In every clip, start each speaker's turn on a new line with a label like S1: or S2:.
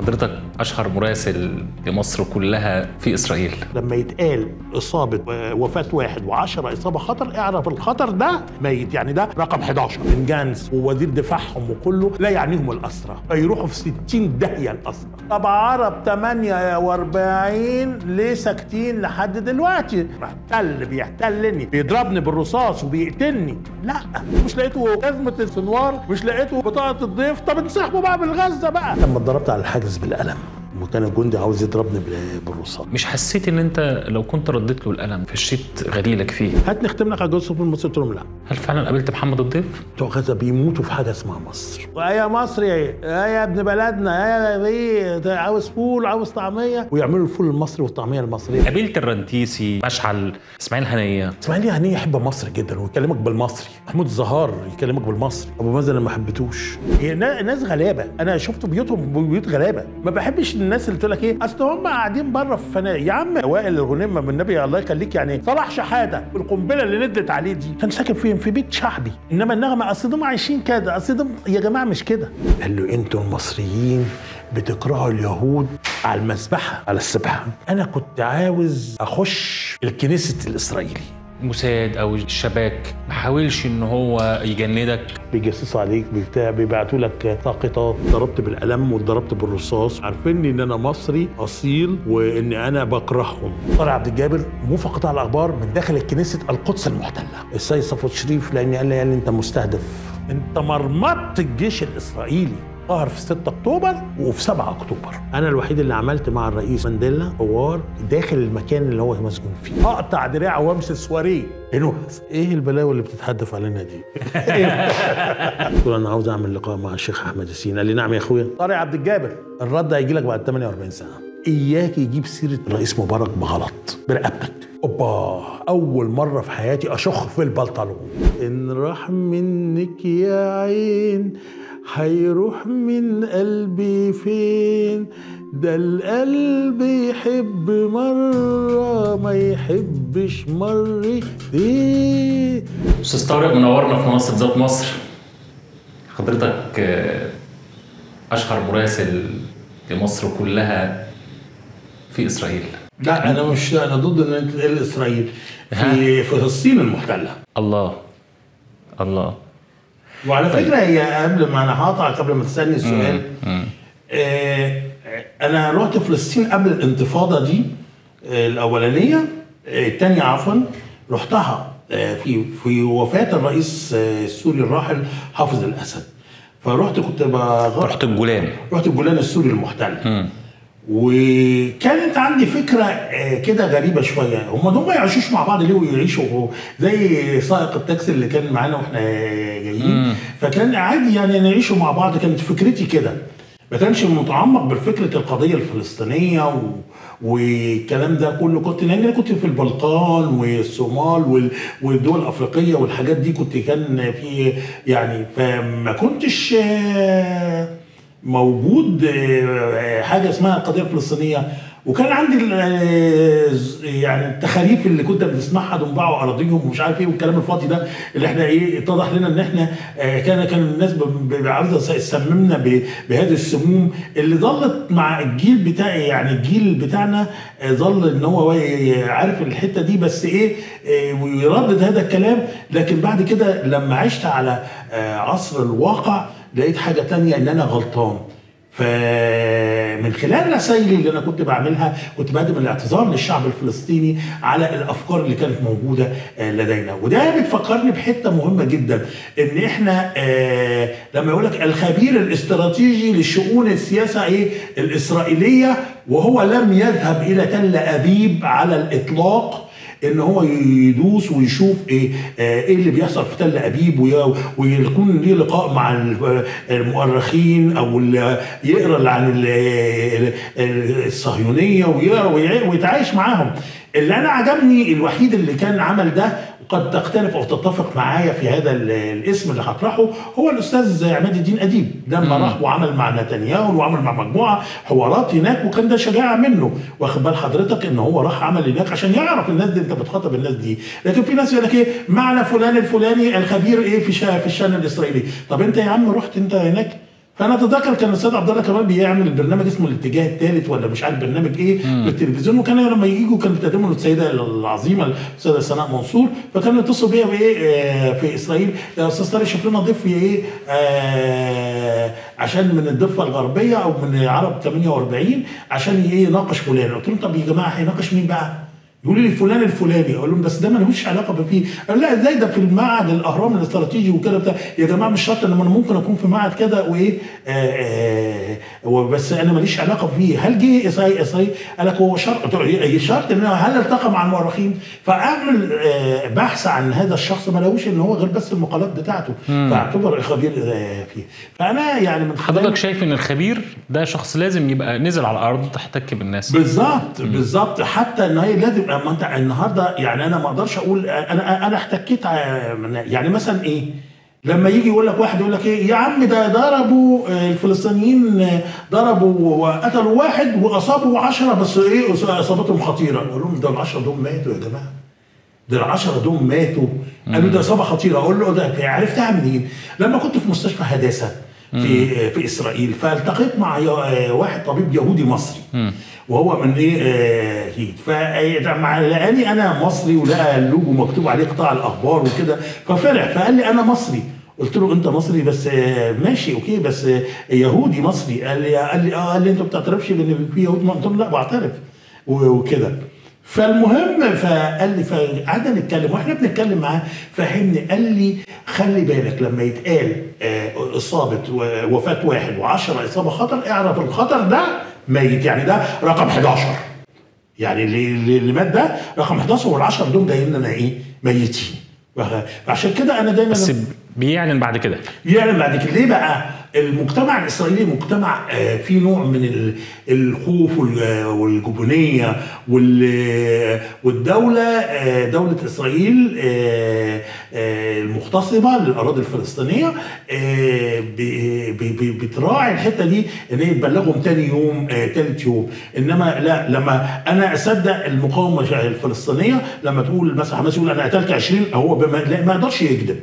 S1: حضرتك أشهر مراسل لمصر كلها في إسرائيل.
S2: لما يتقال إصابة وفاة واحد و10 إصابة خطر اعرف الخطر ده ميت يعني ده رقم 11 من جانس ووزير دفاعهم وكله لا يعنيهم الأسرى فيروحوا في 60 داهية الأسرى. طب عرب 48 ليه ساكتين لحد دلوقتي. محتل بيحتلني بيضربني بالرصاص وبيقتلني. لا مش لقيته جزمه السنوار مش لقيته بطاقة الضيف. طب انسحبوا بقى بالغزة بقى. لما اتضربت على بالقلم وكان الجندي عاوز يضربني بال- بالرصاص.
S1: مش حسيت إن أنت لو كنت رديت له القلم فشيت غليلك فيه؟
S2: هات نختم لك على جواز السفر المصري قلت لهم لا.
S1: هل فعلا قابلت محمد الضيف؟
S2: بتوع غزة بيموتوا في حاجة اسمها مصر. يا مصري يا ابن بلدنا يا دي ده عاوز فول عاوز طعمية. ويعملوا الفول المصري والطعمية المصرية.
S1: قابلت الرنتيسي مشعل إسماعيل هنية.
S2: إسماعيل هنية يحب مصر جدا ويكلمك بالمصري. محمود الزهار يكلمك بالمصري. أبو مازن ما حبيتوش هي نا- ناس غلابة. أنا شفت بيوتهم بيوت غلابة. ما بحبش الناس اللي تقول لك إيه؟ أصل هم قاعدين بره في فنادق يا عم وائل الغنيمة النبي الله يخليك يعني صلاح شحادة. القنبلة اللي نزلت عليه دي كان ساكن فين؟ في بيت شعبي. إنما النغمة أصل دول عايشين كده. أصل دول يا جماعة مش كده. قال له أنتوا المصريين بتكرهوا اليهود على المذبحه على السبحة. أنا كنت عاوز أخش الكنيسة الاسرائيلي
S1: موساد أو الشباك ما حاولش إن هو يجندك.
S2: بيجسسوا عليك بتاع بيبعتوا لك ساقطات. ضربت بالقلم واتضربت بالرصاص. عارفين إن أنا مصري أصيل وان أنا بكرههم. طارق عبد الجابر موافق على الأخبار من داخل كنيسة القدس المحتلة. السيد صفوت شريف لأن قال لي أنت مستهدف. أنت مرمطت الجيش الإسرائيلي. ظهر في 6 أكتوبر وفي 7 أكتوبر. أنا الوحيد اللي عملت مع الرئيس مانديلا حوار داخل المكان اللي هو مسجون فيه. أقطع دراعه وأمسك سواريه إنه إيه البلاوي اللي بتتحدف علينا دي؟ قلت له أنا عاوز أعمل لقاء مع الشيخ أحمد ياسين قال لي نعم يا أخويا. طارق عبد الجابر. الرد هيجي لك بعد 48 ساعة. إياك يجيب سيرة الرئيس مبارك بغلط. برقبتك أوبا. أول مرة في حياتي أشخ في البنطلون إن راح منك يا عين. هيروح من قلبي فين؟ ده القلب يحب مرة ما يحبش مرتين
S1: أستاذ طارق منورنا في منصة ذات مصر. حضرتك آه، أشهر مراسل لمصر كلها في إسرائيل.
S2: لا أنا مش أنا ضد إن انت تقل إسرائيل في فلسطين المحتلة.
S1: الله الله.
S2: وعلى فكرة هي قبل ما أنا هقطع قبل ما تسألني السؤال آه أنا رحت فلسطين قبل الانتفاضة دي آه الأولانية آه الثانية عفوا رحتها آه في في وفاة الرئيس آه السوري الراحل حافظ الأسد. فرحت كنت بغ...
S1: رحت الجولان.
S2: رحت الجولان السوري المحتل. وكانت عندي فكرة آه، كده غريبة شوية. هم دول ما يعيشوش مع بعض ليه ويعيشوا زي سائق التاكسي اللي كان معانا وإحنا جايين. فكان عادي يعني نعيشوا مع بعض. كانت فكرتي كده. ما كانش متعمق بالفكرة القضية الفلسطينية و... والكلام ده كله. كنت لأن كنت في البلقان والصومال وال... والدول الأفريقية والحاجات دي كنت كان في يعني فما كنتش آه، موجود آه، حاجة اسمها القضية الفلسطينيه وكان عندي آه، يعني التخاريف اللي كنت بنسمعها دول باعوا أراضيهم ومش عارف إيه والكلام الفاضي ده اللي إحنا إيه اتضح لنا إن إحنا آه، كان كان الناس عاوزة تسممنا بهذه السموم اللي ظلت مع الجيل بتاعي يعني الجيل بتاعنا آه، ظل إن هو عارف الحتة دي بس إيه آه، ويردد هذا الكلام. لكن بعد كده لما عشت على آه، عصر الواقع لقيت حاجة تانية إن أنا غلطان. فمن خلال رسائلي اللي أنا كنت بعملها كنت بقدم الاعتذار للشعب الفلسطيني على الأفكار اللي كانت موجودة آه، لدينا. وده بتفكرني بحتة مهمة جدا إن إحنا آه، لما يقول لك الخبير الاستراتيجي لشؤون السياسة إيه؟ الإسرائيلية وهو لم يذهب إلى تل أبيب على الإطلاق إن هو يدوس ويشوف إيه آه، إيه اللي بيحصل في تل أبيب وي- ويكون ليه لقاء مع ال- المؤرخين أو ال- يقرأ اللي عن ال- ال- الصهيونية ويتعايش معاهم. اللي أنا عجبني الوحيد اللي كان عمل ده وقد تختلف أو تتفق معايا في هذا ال- الاسم اللي هطرحه هو الأستاذ عماد الدين أديب. لما راح وعمل مع نتنياهو وعمل مع مجموعة حوارات هناك وكان ده شجاعة منه. واخد بال حضرتك إن هو راح عمل هناك عشان يعرف الناس دي أنت بتخاطب الناس دي. لكن في ناس يقول لك إيه؟ معنى فلان الفلاني الخبير إيه في في الشأن الإسرائيلي؟ طب أنت يا عم رحت أنت هناك؟ فانا أتذكر كان الأستاذ عبد الله كمال بيعمل برنامج اسمه الاتجاه الثالث ولا مش عارف برنامج إيه؟ في التلفزيون. وكان لما يجوا كانوا بتقدموا السيده العظيمة الأستاذة سناء منصور. فكانوا يتصلوا بيا بايه آه، في إسرائيل. يا أستاذ طارق شوف لنا ضيف إيه؟ آه، عشان من الضفة الغربية أو من عرب 48 عشان إيه؟ يناقش فلان. قلت لهم طب يا جماعة هيناقش مين بقى؟ يقولوا لي فلان الفلاني. أقول لهم بس ده ملوش علاقة بفيه. قال لا إزاي ده في المعهد الأهرام الاستراتيجي وكده بتاع؟ يا جماعة مش شرط إن أنا ممكن أكون في معهد كده وإيه؟ آه، آه، وبس أنا ماليش علاقة فيه هل جه اسرائيل اسرائيل قال لك هو شرط شرط إن هل التقى مع المؤرخين؟ فأعمل آه، بحث عن هذا الشخص. ما لقوش إن هو غير بس المقالات بتاعته. فاعتبر خبير آه، فيه. فأنا يعني من
S1: حضرتك شايف إن الخبير ده شخص لازم يبقى نزل على الأرض تحتك بالناس؟
S2: بالظبط بالظبط. حتى إن هي لازم اما انت النهارده يعني أنا ما أقدرش أقول أنا أنا احتكيت يعني مثلا إيه لما يجي يقول لك واحد يقول لك إيه يا عم ده ضربوا آه، الفلسطينيين آه، ضربوا وقتلوا واحد واصابوا عشرة بس إيه اصابتهم خطيرة. أقول لهم ده العشرة دول ماتوا يا جماعة. ده العشرة دول ماتوا. قالوا ده إصابة خطيرة. أقول له ده عرفتها منين؟ لما كنت في مستشفى حداثه في في إسرائيل. فالتقيت مع ي- واحد طبيب يهودي مصري. وهو من إيه؟ آه، هيد. فمع لقاني أنا مصري ولقى اللوجو مكتوب عليه قطاع الأخبار وكده ففرح فقال لي أنا مصري. قلت له أنت مصري بس آه، ماشي OK بس آه، يهودي مصري. قال لي قال لي آه قال لي أنت ما بتعترفش بإن في يهود قلت له لا بعترف. وكده. فالمهم فقال لي فقعدنا نتكلم وإحنا بنتكلم معاه فهمني قال لي خلي بالك لما يتقال آه، إصابة وفاة واحد و10 إصابة خطر اعرف الخطر ده ميت يعني ده رقم 11 يعني اللي, اللي مات ده رقم 11 وال10 دول جايين لنا إيه ميتين. فعشان كده أنا دايما
S1: بس بيعلن بعد كده.
S2: يعني بعد كده. ليه بقى؟ المجتمع الإسرائيلي مجتمع آه، فيه نوع من ال- الخوف وال- والجبنية وال- والدولة آه، دولة إسرائيل آه، المغتصبة للأراضي الفلسطينية بتراعي الحتة دي إن هي تبلغهم تاني يوم تالت يوم. إنما لا لما أنا أصدق المقاومة الفلسطينية لما تقول مثلا حماس يقول أنا قتلت 20 هو ما يقدرش يكذب.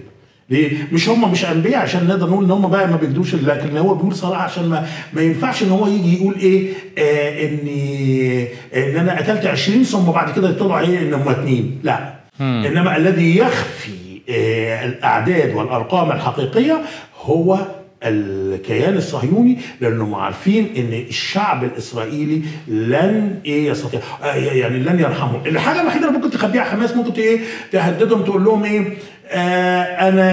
S2: ليه؟ مش هم مش أنبياء عشان نقدر نقول إن هم بقى ما بيكدوش لكن هو بيقول صراحة عشان ما ما ينفعش إن هو يجي يقول إيه؟ آه اني إن أنا قتلت 20 ثم بعد كده يطلع إيه؟ إن هم اثنين لا. إنما الذي يخفي آه الأعداد والأرقام الحقيقية هو الكيان الصهيوني لانهم عارفين إن الشعب الإسرائيلي لن إيه يستطيع آه يعني لن يرحمهم الحاجة الوحيدة اللي ممكن تخبيها حماس ممكن إيه تهددهم تقول لهم إيه؟ أنا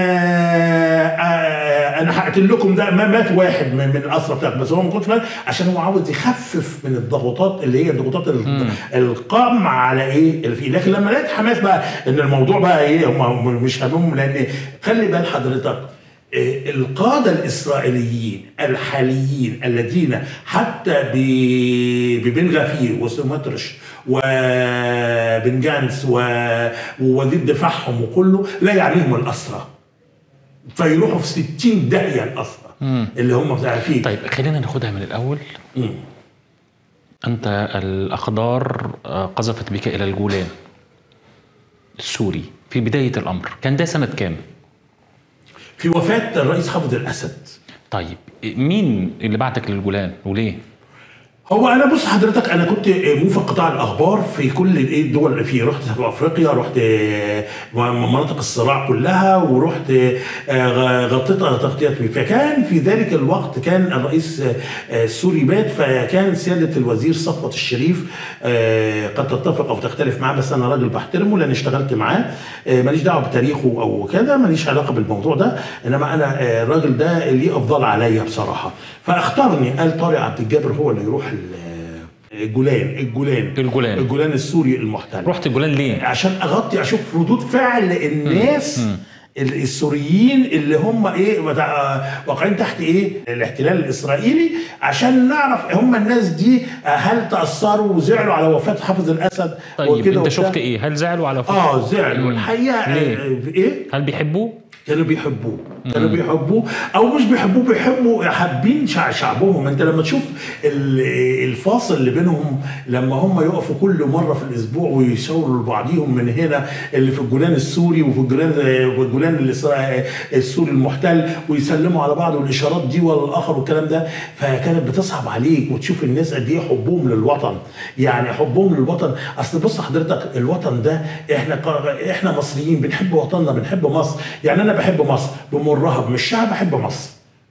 S2: آه أنا هقتل لكم ده. ما مات واحد من, من الاسرى بتاعك بس هو ما كنتش مات عشان هو عاوز يخفف من الضغوطات اللي هي الضغوطات ال- القامة على إيه؟ اللي فيه. لكن لما لقيت حماس بقى إن الموضوع بقى إيه هم مش همهم لأن خلي بال حضرتك آه، القادة الإسرائيليين الحاليين الذين حتى ببن غفير وسمطرش وبن جانس و- ووزير دفاعهم وكله لا يعنيهم الأسرى. فيروحوا في 60 داهية الأسرى اللي هم عارفين
S1: طيب خلينا ناخدها من الأول.
S2: مم.
S1: أنت الأقدار آه، قذفت بك إلى الجولان السوري في بداية الأمر. كان ده سنة كام؟
S2: في وفاة الرئيس حافظ الأسد.
S1: طيب مين اللي بعتك للجولان وليه؟
S2: هو أنا بص حضرتك أنا كنت موفق قطاع الأخبار في كل الدول في رحت أفريقيا رحت مناطق الصراع كلها ورحت آه، غطيتها تغطيات فكان في ذلك الوقت كان الرئيس آه، السوري مات فكان سيادة الوزير صفوت الشريف آه، قد تتفق أو تختلف معاه بس أنا راجل بحترمه لأن اشتغلت معاه. آه، ماليش دعوة بتاريخه أو كده ماليش علاقة بالموضوع ده إنما أنا آه، الراجل ده ليه افضل عليا بصراحة. فاختارني قال طارق عبد الجابر هو اللي يروح ال- الجولان الجولان
S1: الجولان.
S2: الجولان السوري المحتل
S1: رحت الجولان ليه
S2: عشان أغطي أشوف ردود فعل الناس ال- السوريين اللي هم إيه بتاع- واقعين تحت إيه الاحتلال الإسرائيلي عشان نعرف هم الناس دي هل تأثروا وزعلوا على وفاة حافظ الأسد
S1: طيب
S2: وكده أنت.
S1: شفت إيه هل زعلوا على فكرة؟
S2: آه زعلوا
S1: مم.
S2: الحقيقة
S1: ليه؟
S2: آه، إيه
S1: هل بيحبوه
S2: كانوا بيحبوه. كانوا بيحبوه. أو مش بيحبوه بيحبوا حابين شع- شعبهم. أنت لما تشوف ال- الفاصل اللي بينهم لما هم يقفوا كل مرة في الأسبوع ويشاوروا لبعضيهم من هنا اللي في الجولان السوري وفي الجولان في الجولان الجولان الإسرا- السوري المحتل ويسلموا على بعض والإشارات دي والآخر والكلام ده فكانت بتصعب عليك وتشوف الناس قد إيه حبهم للوطن. يعني حبهم للوطن. أصل بص حضرتك الوطن ده إحنا إحنا مصريين بنحب وطننا بنحب مصر. يعني أنا بحب مصر بمرها بمشها بحب مصر.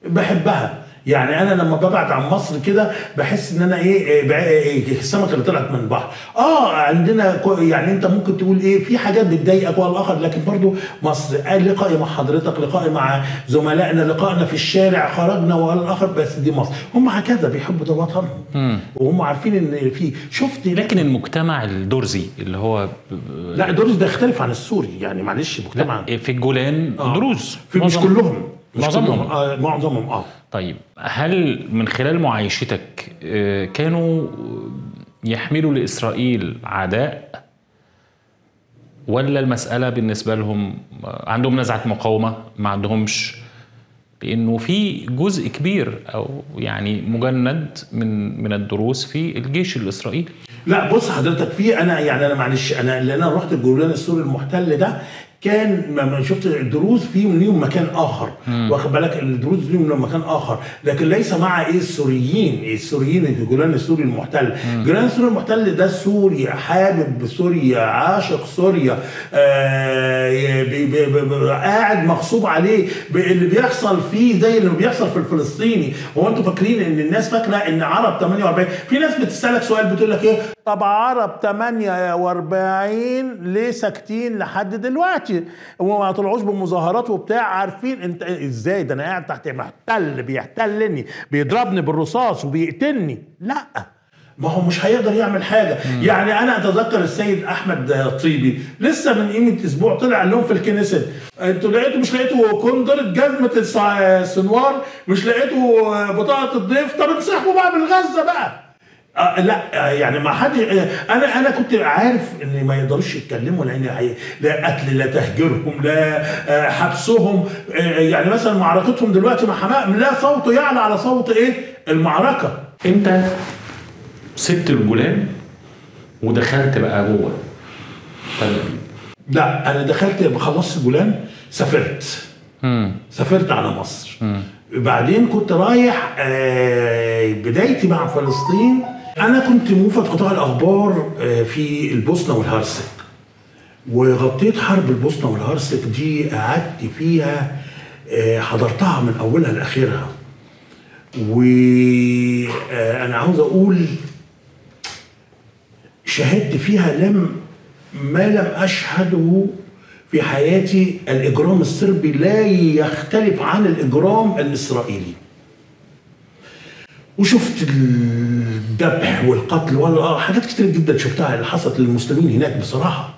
S2: بحبها. يعني أنا لما ببعد عن مصر كده بحس إن أنا إيه إيه بع- إيه السمكة اللي طلعت من البحر. آه عندنا يعني أنت ممكن تقول إيه في حاجات بتضايقك والاخر لكن برضو مصر آه لقائي مع حضرتك لقائي مع زملائنا لقائنا في الشارع خرجنا والاخر بس دي مصر. هم هكذا بيحبوا ده وطنهم وهم عارفين إن في شفت
S1: لكن المجتمع الدرزي اللي هو
S2: لا دورز ده يختلف عن السوري. يعني معلش مجتمع
S1: في الجولان
S2: آه.
S1: دروز.
S2: في مش كلهم مش
S1: معظمهم.
S2: كلهم. آه معظمهم آه.
S1: طيب هل من خلال معايشتك آه، كانوا يحملوا لإسرائيل عداء؟ ولا المسألة بالنسبة لهم آه، عندهم نزعة مقاومة ما عندهمش؟ لأنه في جزء كبير أو يعني مجند من من الدروس في الجيش الإسرائيلي.
S2: لا بص حضرتك في أنا يعني أنا معلش أنا اللي أنا رحت الجولان السوري المحتل ده كان ما شفت الدروز فيهم ليهم مكان آخر. واخد بالك؟ الدروز ليهم مكان آخر. لكن ليس مع إيه؟ السوريين. السوريين الجولان السوري المحتل. الجولان السوري المحتل ده سوري حابب سوريا عاشق سوريا. آه بي بي بي قاعد مغصوب عليه. اللي بيحصل فيه زي اللي بيحصل في الفلسطيني. هو أنتوا فاكرين إن الناس فاكرة إن عرب 48 في ناس بتسألك سؤال بتقول لك إيه؟ طب عرب 48 ليه ساكتين لحد دلوقتي؟ وما طلعوش بمظاهرات وبتاع عارفين انت إزاي؟ ده أنا قاعد تحت محتل بيحتلني بيضربني بالرصاص وبيقتلني. لا. ما هو مش هيقدر يعمل حاجة. يعني أنا أتذكر السيد أحمد طيبي لسه من قيمة أسبوع طلع لهم في الكنيست أنتوا لقيتوا مش لقيتوا كندره جزمة السنوار مش لقيتوا بطاقة الضيف؟ طب انسحبوا بقى من غزة بقى. آه لا آه يعني ما حد آه أنا أنا كنت عارف ان ما يقدروش يتكلموا لأن هي- لا قتل لا تهجيرهم لا آه حبسهم. آه يعني مثلا معركتهم دلوقتي مع حماس لا صوته يعلى على صوت إيه؟ المعركة.
S1: أنت سبت الجولان ودخلت بقى جوه. طيب.
S2: لا أنا دخلت خلصت الجولان سافرت.
S1: مم.
S2: سافرت على مصر. بعدين كنت رايح بدايتي مع فلسطين أنا كنت موفد قطاع الأخبار آه، في البوسنة والهرسك. وغطيت حرب البوسنة والهرسك دي قعدت فيها آه، حضرتها من أولها لآخرها. وأنا عاوز أقول شهدت فيها لم ما لم أشهده في حياتي الإجرام الصربي لا يختلف عن الإجرام الإسرائيلي. وشفت الذبح والقتل ولا حاجات كتير جدا شفتها اللي حصلت للمسلمين هناك بصراحة.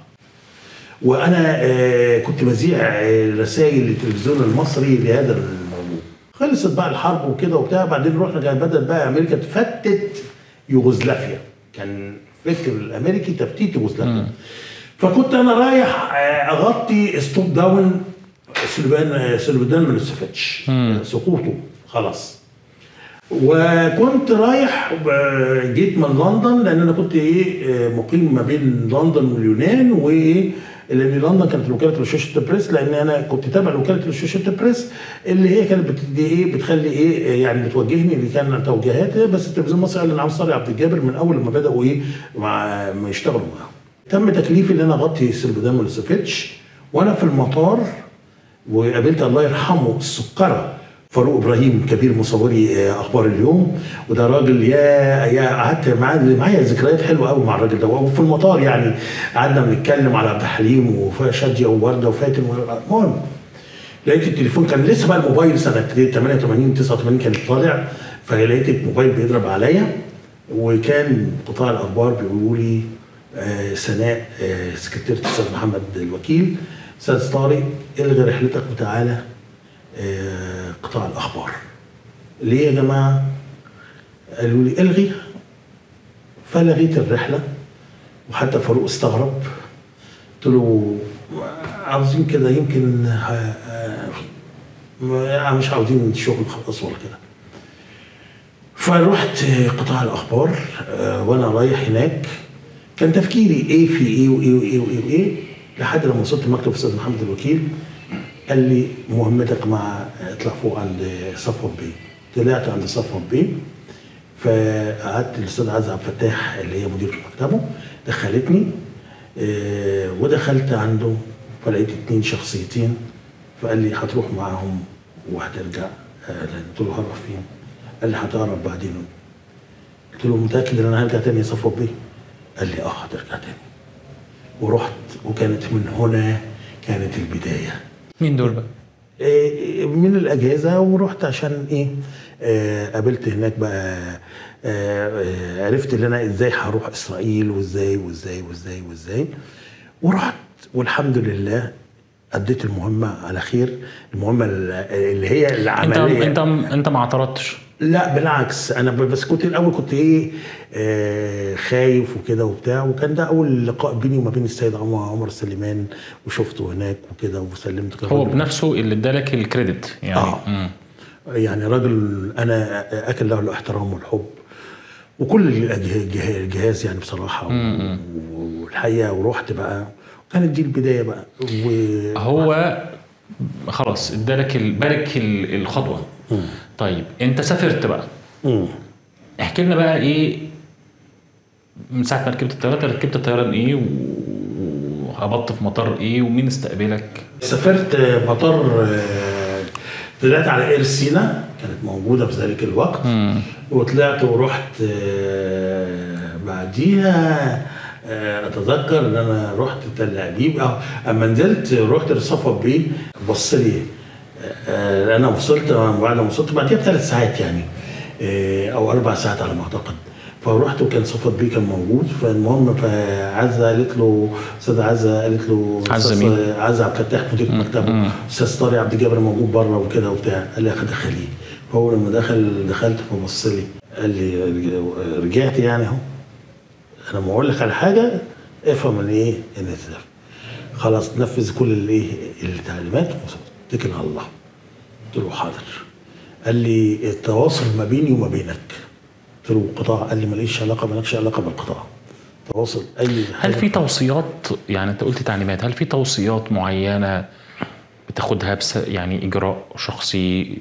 S2: وأنا آه، كنت بذيع آه، رسائل للتلفزيون المصري لهذا الموضوع خلصت بقى الحرب وكده وبتاع بعدين رحنا كانت بدات بقى أمريكا تفتت يوغوسلافيا. كان فكر الأمريكي تفتيت يوغوسلافيا. فكنت أنا رايح آه، أغطي ستوب داون سليمان آه، سليمان ميلوسيفيتش سقوطه. خلاص. وكنت رايح جيت من لندن لأن أنا كنت إيه مقيم ما بين لندن واليونان وإيه لأن لندن كانت وكاله الشوشة بريس لأن أنا كنت تابع لوكاله الشوشة بريس اللي هي كانت بتدي إيه بتخلي إيه يعني بتوجهني اللي كان توجيهات بس التلفزيون المصري ان عاوز صالح عبد الجابر من أول ما بدأوا إيه مع ما يشتغلوا معاهم تم تكليفي إن أنا أغطي سلبدان ميلوسيفيتش وأنا في المطار وقابلت الله يرحمه السكرة. فاروق إبراهيم كبير مصوري آه، أخبار اليوم. وده راجل يا يا قعدت معاه معايا ذكريات حلوة قوي مع الراجل ده. وفي المطار يعني قعدنا بنتكلم على عبد الحليم وشاديه وورده وفاتن المهم لقيت التليفون كان لسه بقى الموبايل سنة 88 89 كان طالع. فلقيت الموبايل بيضرب عليا. وكان قطاع الأخبار بيقولوا لي آه سناء آه سكرتيرة الأستاذ محمد الوكيل أستاذ طارق إلغي رحلتك وتعالى. قطاع الأخبار. ليه يا جماعة؟ قالوا لي ألغي. فلغيت الرحلة وحتى فاروق استغرب. قلت له عاوزين كده يمكن آه، مش عاوزين الشغل خلاص ولا كده. فرحت قطاع الأخبار آه، وأنا رايح هناك. كان تفكيري إيه في إيه وإيه وإيه وإيه وإيه لحد لما وصلت مكتب الاستاذ محمد الوكيل. قال لي مهمتك مع اطلع فوق عند صفوت بيه طلعت عند صفوت بيه فقعدت الاستاذ عزة عبد الفتاح اللي هي مديرة مكتبه دخلتني آه، ودخلت عنده فلقيت اتنين شخصيتين فقال لي هتروح معاهم وهترجع آه، قلت له هروح فين؟ قال لي هتعرف بعدين قلت له متأكد إن أنا هرجع تاني يا صفوت بيه؟ قال لي آه هترجع تاني ورحت وكانت من هنا كانت البداية
S1: مين دول بقى؟
S2: إيه، من الاجازه ورحت عشان إيه آه، قابلت هناك بقى آه، آه، عرفت ان أنا إزاي هروح إسرائيل وإزاي وإزاي وإزاي وإزاي. ورحت والحمد لله أديت المهمة على خير المهمة اللي هي
S1: أنت
S2: العملية.
S1: أنت أنت ما اعترضتش؟
S2: لا بالعكس أنا بس كنت الأول كنت إيه آه خايف وكده وبتاع وكان ده أول لقاء بيني وما بين السيد عمر عمر سليمان وشفته هناك وكده وسلمت كده
S1: هو بنفسه اللي ادالك الكريدت يعني.
S2: آه.
S1: مم.
S2: يعني راجل أنا أكل له الاحترام والحب وكل الجه- الجه- الجهاز يعني بصراحة و- والحقيقة ورحت بقى كانت دي البداية بقى. و...
S1: هو خلاص ادالك ال- الخطوة. طيب انت سافرت بقى.
S2: مم.
S1: احكي لنا بقى إيه من ساعة ما ركبت الطيارة ركبت الطيران إيه وهبطت في مطار إيه ومين استقبلك؟
S2: سافرت مطار آه، طلعت على إير سينا كانت موجودة في ذلك الوقت. وطلعت ورحت آه، بعديها آه، أتذكر إن أنا رحت تل أبيب أما نزلت رحت لصفا بيه بص لي أنا وصلت بعد ما وصلت بعديها بثلاث ساعات يعني آه، أو أربع ساعات على ما أعتقد. فرحت وكان صفوت بيه كان موجود. فالمهم فعزة قالت له أستاذة عزة قالت له أستاذ
S1: مين؟
S2: عزة عبد الفتاح مدير مكتبه أستاذ طارق عبد الجابر موجود بره وكده وبتاع. قال لي دخليه فهو لما دخل دخلت فبص لي. قال لي رج- رجعت يعني أهو. أنا ما أقول لك على حاجة افهم إن إيه إن. خلاص نفذ كل الإيه التعليمات واتكل على الله. قلت له حاضر. قال لي التواصل ما بيني وما بينك. قلت له قطاع. قال لي ماليش علاقة مالكش علاقة بالقطاع. تواصل أي
S1: هل. في توصيات؟ يعني أنت قلت تعليمات. هل في توصيات معينة بتاخدها بس يعني إجراء شخصي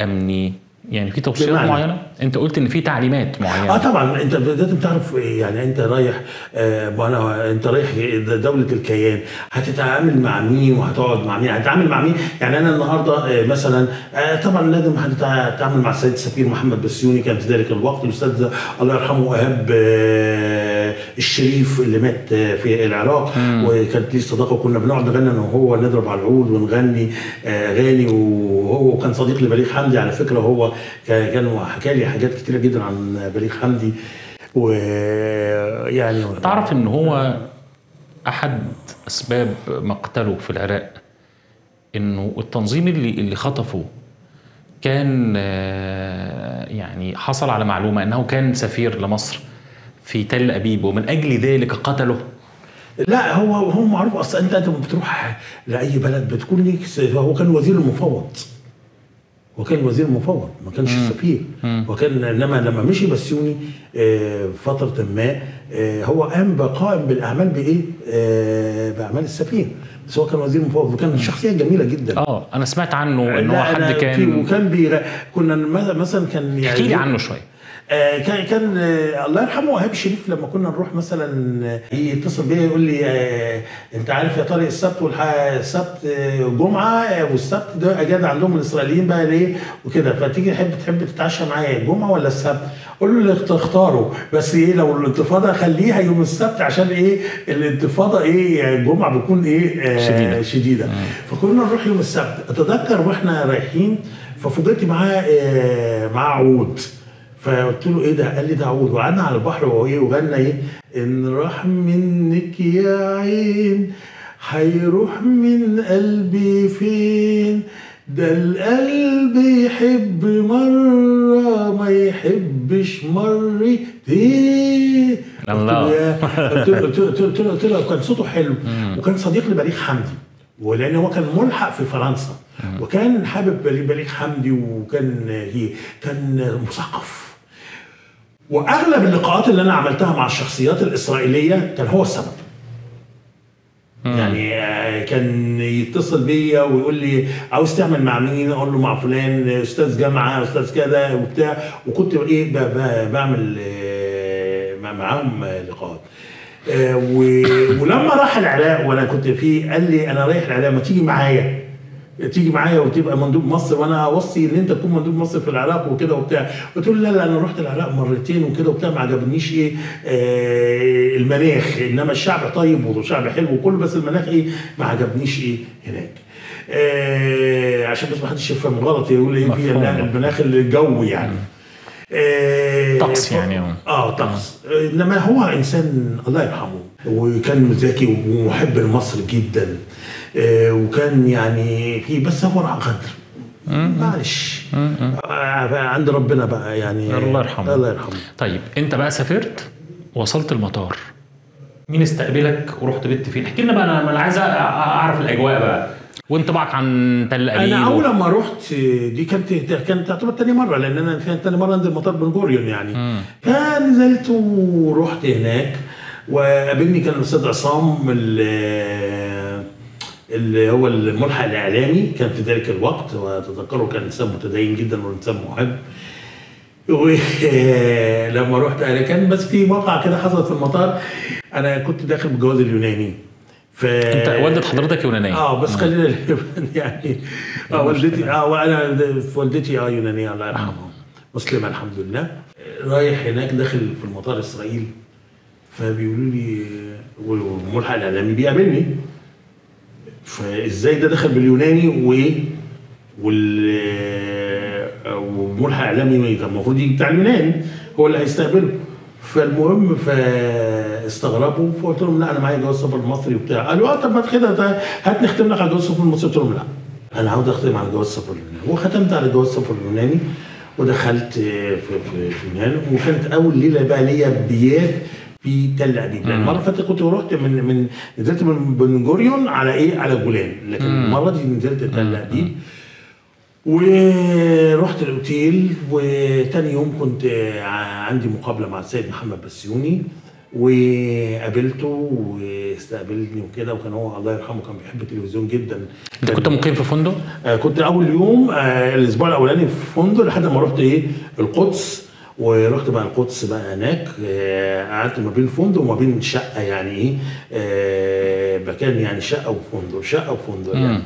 S1: أمني؟ يعني في توصيات؟ معينة؟ انت قلت ان في تعليمات معينة.
S2: آه طبعا. انت لازم تعرف يعني انت رايح آه انت رايح دولة الكيان. هتتعامل مع مين وهتقعد مع مين؟ هتتعامل مع مين؟ يعني أنا النهارده آه مثلا آه طبعا لازم هتتعامل مع السيد السفير محمد بسيوني كان في ذلك الوقت الأستاذ الله يرحمه ايهاب آه الشريف اللي مات آه، في العراق وكانت لي صداقة وكنا بنقعد نغني أنا وهو نضرب على العود ونغني آه، اغاني وهو كان صديق لبليغ حمدي على فكرة هو كان كان حكى لي حاجات كتيرة جدا عن بليغ حمدي ويعني
S1: تعرف إن هو أحد أسباب مقتله في العراق؟ إنه التنظيم اللي اللي خطفه كان آه، يعني حصل على معلومة إنه كان سفير لمصر في تل أبيب ومن أجل ذلك قتله.
S2: لا هو هو معروف أصلا انت أنت بتروح لأي بلد بتكون ليك هو كان وزير المفوض هو كان وزير مفوض ما كانش سفير. وكان انما لما مشي بسيوني آه، فترة ما آه، هو قام بقائم بالأعمال بإيه؟ آه، بأعمال السفير. بس هو كان وزير مفوض وكان شخصية جميلة جدا.
S1: آه أنا سمعت عنه إن هو حد كان
S2: وكان بيغ... كنا مثلا كان يعني
S1: احكي لي عنه
S2: شوية. كان كان آه، الله يرحمه وهاب شريف لما كنا نروح مثلا آه، يتصل بيا يقول لي آه، أنت عارف يا طارق السبت والح... السبت آه، جمعة آه، والسبت ده أجازة عندهم الإسرائيليين بقى ليه؟ وكده. فتيجي تحب تحب تتعشى معايا الجمعه ولا السبت؟ قول له اللي تختاره بس إيه لو الانتفاضة خليها يوم السبت عشان إيه؟ الانتفاضة إيه؟ الجمعه بتكون إيه؟ آه،
S1: شديدة.
S2: شديدة. فكنا نروح يوم السبت. أتذكر وإحنا رايحين ففوجئت معاه آه، معاه عود. فقلت له إيه ده؟ قال لي ده عود وقعدنا على البحر وهو إيه وغنى إيه؟ إن راح منك يا عين هيروح من قلبي فين؟ ده القلب يحب مرة ما يحبش مرتين
S1: الله.
S2: قلت له قلت له- قلت له- كان صوته حلو وكان صديق لبليغ حمدي ولأن هو كان ملحق في فرنسا وكان حابب بليغ حمدي وكان هي كان مثقف وأغلب اللقاءات اللي أنا عملتها مع الشخصيات الإسرائيلية كان هو السبب. يعني آه، كان يتصل بيا ويقول لي عاوز تعمل مع مين؟ أقول له مع فلان أستاذ جامعة أستاذ كذا وبتاع. وكنت إيه بعمل آه، مع- معاهم لقاءات. آه، ولما راح العراق وأنا كنت فيه قال لي أنا رايح العراق ما تيجي معايا؟ تيجي معايا وتبقى مندوب مصر وأنا اوصي ان انت تكون مندوب مصر في العراق وكده وبتاع. قلت له لا لا أنا رحت العراق مرتين وكده وبتاع ما عجبنيش إيه آه المناخ. انما الشعب طيب وشعب حلو وكله بس المناخ إيه ما عجبنيش إيه هناك. آه عشان بس ما حدش يفهم غلط يقول إيه في. المناخ الجوي يعني. آه،
S1: طقس يعني، آه.
S2: آه طقس. إنما هو إنسان الله يرحمه وكان ذكي ومحب لمصر جدا. آه، وكان يعني في بس هو راح غدر. معلش. آه، عند ربنا بقى يعني.
S1: الله يرحمه.
S2: الله يرحمه.
S1: طيب انت بقى سافرت وصلت المطار. مين استقبلك ورحت بت فين؟ احكي لنا بقى أنا أنا عايز أعرف الأجواء بقى. وانطباعك عن تل أبيب
S2: أنا أول
S1: و-
S2: ما رحت دي كانت كانت تعتبر تاني مرة لأن أنا كانت تاني مرة أنزل مطار بن غوريون يعني فنزلت ورحت هناك وقابلني كان الأستاذ عصام اللي هو الملحق الإعلامي. كان في ذلك الوقت واتذكره كان إنسان متدين جدا وإنسان محب. ولما رحت أنا كان بس في واقعه كده حصلت في المطار. أنا كنت داخل بالجواز اليوناني. ف
S1: أنت والدة حضرتك يونانية.
S2: آه بس خلينا يعني آه والدتي آه وأنا والدتي آه يونانية الله يرحمها. مسلمة الحمد لله. رايح هناك داخل في المطار إسرائيل. فبيقولوا لي والملحق الإعلامي بيقابلني. فازاي ده دخل باليوناني و وال وملحق اعلامي كان المفروض يجي بتاع اليونان هو اللي هيستقبله. فالمهم فاستغربوا فقلت لهم لا أنا معايا جواز سفر مصري وبتاع. قالوا آه طب ما كده ده هات نختم لك على جواز السفر المصري قلت لهم لا. أنا عاوز أختم على جواز السفر اليوناني وختمت على جواز السفر اليوناني ودخلت في في في اليونان وكانت أول ليلة بقى ليا بيات في تل ابيب لأن المره اللي فاتت كنت رحت من من نزلت من بن جوريون على إيه؟ على جولان. لكن المره دي نزلت تل ابيب ورحت الأوتيل وتاني يوم كنت عندي مقابلة مع السيد محمد بسيوني وقابلته واستقبلني وكده وكان هو الله يرحمه كان بيحب التلفزيون جدا.
S1: أنت كنت مقيم في فندق؟
S2: آه، كنت أول يوم آه، الأسبوع الأولاني في فندق لحد ما رحت إيه؟ القدس. ورحت بقى القدس بقى هناك آه، قعدت ما بين فندق وما بين شقة يعني إيه آه، مكان يعني شقة وفندق شقة وفندق يعني.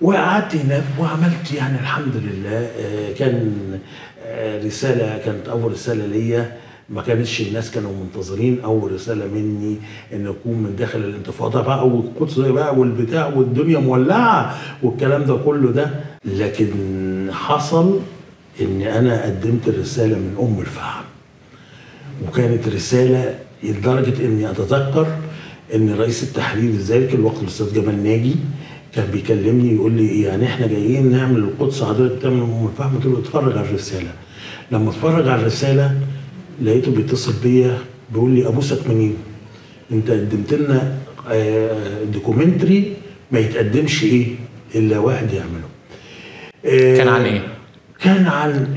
S2: وقعدت هناك وعملت يعني الحمد لله آه، كان رسالة كانت أول رسالة ليا. ما كانتش الناس كانوا منتظرين أول رسالة مني إن أكون من داخل الانتفاضة بقى والقدس بقى والبتاع والدنيا مولعة والكلام ده كله ده. لكن حصل إن أنا قدمت الرسالة من أم الفحم وكانت رسالة لدرجة إني أتذكر إن رئيس التحرير ذلك الوقت الأستاذ جمال ناجي كان بيكلمني يقول لي يعني إحنا جايين نعمل القدس حضرتك تعمل أم الفحم قلت له اتفرج على الرسالة لما اتفرج على الرسالة لقيته بيتصل بيا بيقول لي ابوسك منين؟ أنت قدمت لنا آه، دوكيومنتري ما يتقدمش إيه إلا واحد يعمله آه،
S1: كان عن إيه؟
S2: كان عن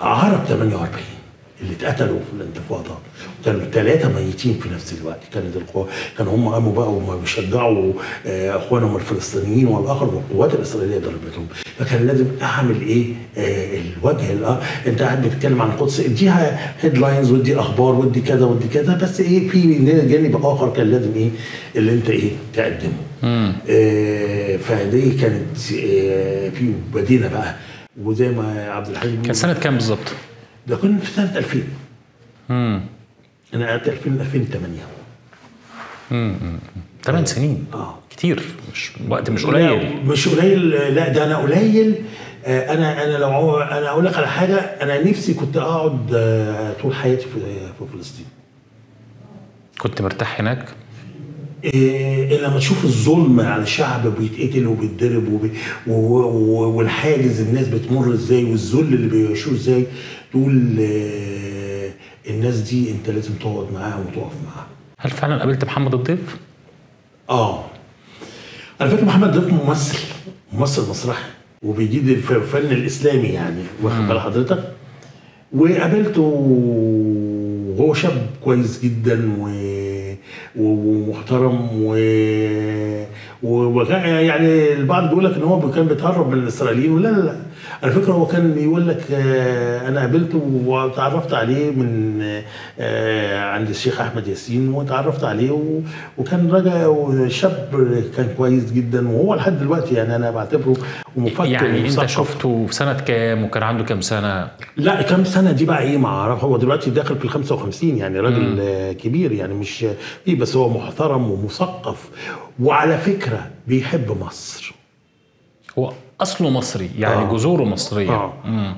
S2: عرب 48 اللي اتقتلوا في الانتفاضة. كانوا ثلاثة ميتين في نفس الوقت. كانت القوى كانوا هم قاموا بقى وما بيشجعوا آه، أخوانهم الفلسطينيين والآخر والقوات الإسرائيلية ضربتهم. فكان لازم أعمل إيه؟ آه، الوجه الآ- أنت قاعد بتتكلم عن القدس اديها هيدلاينز ودي أخبار ودي كذا ودي كذا بس إيه؟ في جانب آخر كان لازم إيه؟ اللي أنت إيه؟ تقدمه. آه، فدي كانت آه، في بدينا بقى. وزي ما عبد الحليم
S1: كان سنة كام بالظبط؟
S2: ده كنا في سنة 2000
S1: امم
S2: أنا قعدت 2000 2008
S1: ثمان سنين.
S2: آه.
S1: كتير. مش وقت مش قليل.
S2: مش قليل. لا ده أنا قليل. آه، أنا أنا لو أنا أقول لك على حاجة. أنا نفسي كنت أقعد آه، طول حياتي في في فلسطين.
S1: كنت مرتاح هناك؟
S2: إيه لما تشوف الظلم على الشعب بيتقتل وبيتضرب وبي والحاجز الناس بتمر إزاي والذل اللي بيعيشوه إزاي. تقول آه، الناس دي انت لازم تقعد معاهم وتقف معاهم.
S1: هل فعلا قابلت محمد الضيف؟
S2: آه. على فكرة محمد ضيف ممثل ممثل مسرحي وبيجيد الف- الفن الإسلامي يعني واخد بال حضرتك؟ وقابلته وهو شاب كويس جدا و... ومحترم و وكان يعني البعض بيقول لك إن هو كان بيتهرب من الإسرائيليين ولا لا لا؟ على فكرة هو كان بيقول لك آه، أنا قابلته وتعرفت عليه من آه، عند الشيخ أحمد ياسين وتعرفت عليه وكان راجل شاب كان كويس جدا وهو لحد دلوقتي يعني أنا بعتبره مفكر
S1: يعني
S2: أنت.
S1: شفته في سنة كام وكان عنده كام سنة؟
S2: لا كم سنة دي بقى إيه؟ ما أعرف. هو دلوقتي داخل في ال 55 يعني راجل كبير يعني مش إيه بس هو محترم ومثقف وعلى فكرة بيحب مصر.
S1: هو أصله مصري يعني
S2: آه.
S1: جذوره مصرية.
S2: آه.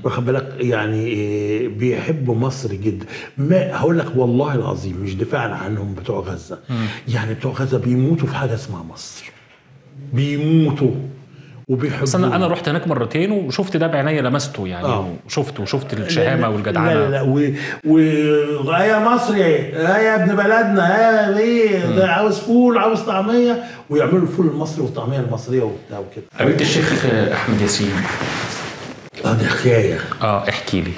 S2: واخد بالك؟ يعني إيه بيحب مصر جدا ما هقول لك والله العظيم مش دفاعا عنهم بتوع غزة. يعني بتوع غزة بيموتوا في حاجة اسمها مصر. بيموتوا. وبيحبوا
S1: بس أنا أنا رحت هناك مرتين وشفت ده بعينيا لمسته يعني
S2: آه.
S1: وشفته وشفت الشهامة
S2: لا
S1: والجدعنة.
S2: لا لا و... و... يا مصري يا ابن بلدنا يا إيه ده عاوز فول عاوز طعمية. ويعملوا الفول المصري والطعمية المصرية وبتاع وكده.
S1: قابلت الشيخ أحمد ياسين.
S2: آه دي حكايه
S1: آه احكي لي.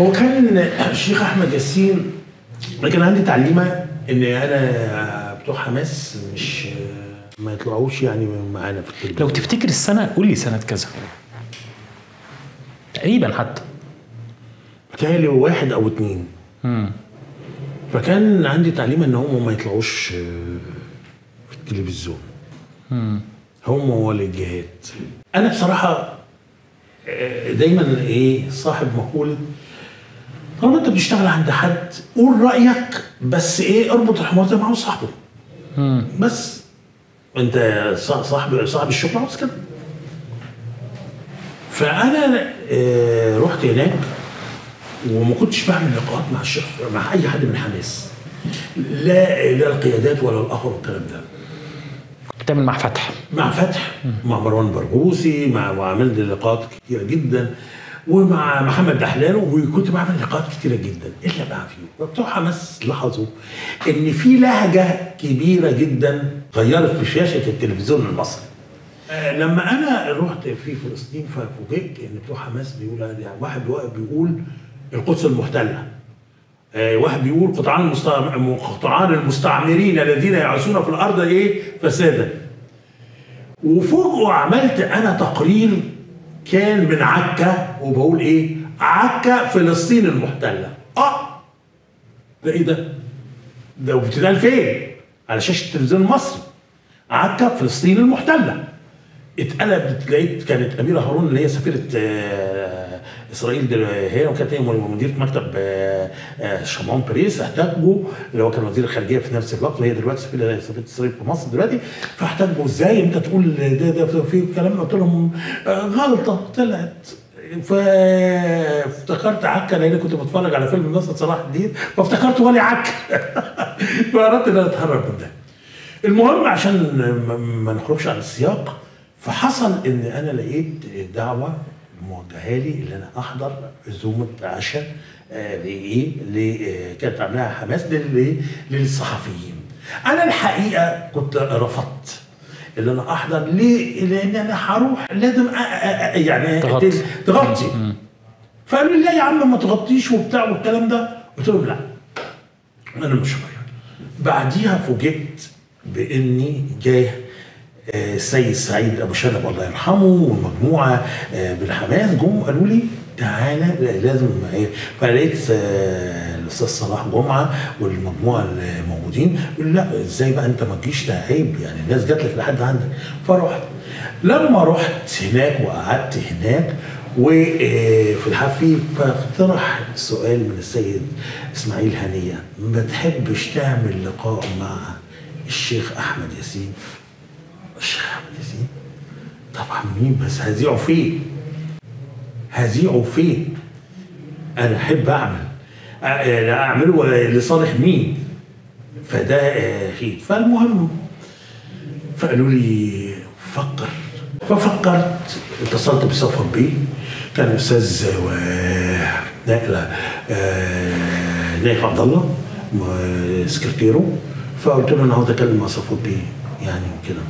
S2: هو كان الشيخ أحمد ياسين كان عندي تعليمة إن أنا بتوع حماس مش ما يطلعوش يعني معانا في التلفزيون.
S1: لو تفتكر السنة قول لي سنة كذا. تقريبا حتى.
S2: بتهيألي واحد أو اتنين.
S1: مم.
S2: فكان عندي تعليمه إن هم ما يطلعوش في التلفزيون. هم ولا الجهات أنا بصراحة آه، دايما إيه صاحب مقولة طالما أنت بتشتغل عند حد قول رأيك بس إيه اربط الحمار ما عاوز صاحبه. بس. انت صا- صاحب صاحب الشغل عاوز كده فأنا آه، رحت هناك وما كنتش بعمل لقاءات مع الشيخ مع أي حد من حماس. لا لا القيادات ولا الآخر والكلام ده.
S1: بتعمل مع فتح.
S2: مع فتح مع مروان برغوثي مع وعملت لقاءات كتيرة جدا. ومع محمد دحلان وكنت بعمل لقاءات كتيرة جدا إلا بقى فيه بتوع حماس لاحظوا إن في لهجة كبيرة جدا غيرت في شاشة التلفزيون المصري. آه، لما أنا رحت في فلسطين ففوجئت إن بتوع حماس بيقول واحد واقف بيقول القدس المحتلة. آه، واحد بيقول قطعان. قطعان المستعمرين الذين يعيشون في الأرض إيه؟ فسادا. وفوجئوا عملت أنا تقرير كان من عكا وبقول إيه؟ عكا فلسطين المحتلة. آه. ده إيه ده؟ ده بتتقال فين؟ على شاشة التلفزيون المصري. عكا فلسطين المحتلة. اتقلبت لقيت كانت أميرة هارون اللي هي سفيرة آه، إسرائيل هي وكانت هي مديرة مكتب آه، آه، شمعون باريس احتاجوا اللي هو كان وزير الخارجية في نفس الوقت وهي دلوقتي سفيره اسرائيل في مصر دلوقتي. فاحتاجوا إزاي؟ أنت تقول ده ده في كلام قلت لهم آه، غلطة طلعت. فافتكرت عكا لأن كنت بتفرج على فيلم نصر صلاح الدين فافتكرت ولي عكا. فأردت إن أنا اتهرب من ده. المهم عشان ما نخرجش عن السياق فحصل إن أنا لقيت دعوة موجهة لي إن أنا أحضر عزومة عشاء آه، لإيه؟ ل- آه، كانت عاملاها حماس لل- للصحفيين. أنا الحقيقة كنت رفضت إن أنا أحضر ليه؟ لأن أنا هروح لازم يعني
S1: تغطي.
S2: تغطي. فقالوا لي لا يا عم ما تغطيش وبتاع والكلام ده. قلت لهم لا أنا مش رايح بعديها فوجئت بإني جاي السيد سعيد أبو شنب الله يرحمه ومجموعه آه، بالحماس جم قالوا لي تعالى لازم إيه. فلقيت آه، الأستاذ صلاح جمعة والمجموعة الموجودين لا إزاي بقى أنت ما تجيش ده عيب؟ يعني الناس جات لك لحد عندك. فرحت لما رحت هناك وقعدت هناك وفي الحفي فاقترح سؤال من السيد إسماعيل هنية. ما تحبش تعمل لقاء مع الشيخ أحمد ياسين؟ طبعا مين بس هذيعه فين هذيعه فين أنا أحب أعمل. اعمله لصالح مين. فده خير فالمهم فقالوا لي فكر ففكرت اتصلت بصفوة بيه كان الاستاذ و- نائل آه، نايف عبد الله سكرتيره فقلت له أنا عاوز أتكلم مع صفوة بيه يعني وكده.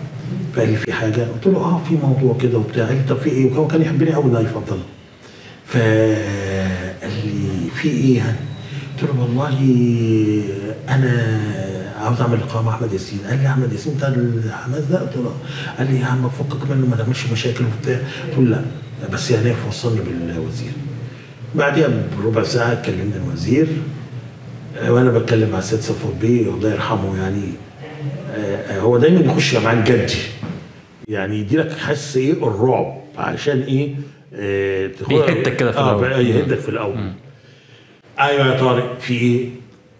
S2: فقال لي في حاجة. قلت له آه في موضوع كده وبتاع. قال لي طب في إيه؟ وهو كان يحبني قوي عبد الله فقال لي في إيه يعني؟ قلت له والله أنا عاوز أعمل لقاء مع أحمد ياسين. قال لي أحمد ياسين بتاع الحماس ده؟ قلت له. قال لي يا عم فكك منه ما تعملش مشاكل وبتاع. قلت له لا. بس يعني وصلني بالوزير. بعديها بربع ساعة كلمني الوزير. وأنا بتكلم مع السيد صفوت بيه الله يرحمه يعني. آه، آه، هو دايما يخش معاه الجدي يعني يدي لك حس إيه الرعب عشان إيه تاخدها-
S1: يهدك كده في
S2: آه
S1: الأول.
S2: يهدك في الأول. أيوه يا طارق في إيه؟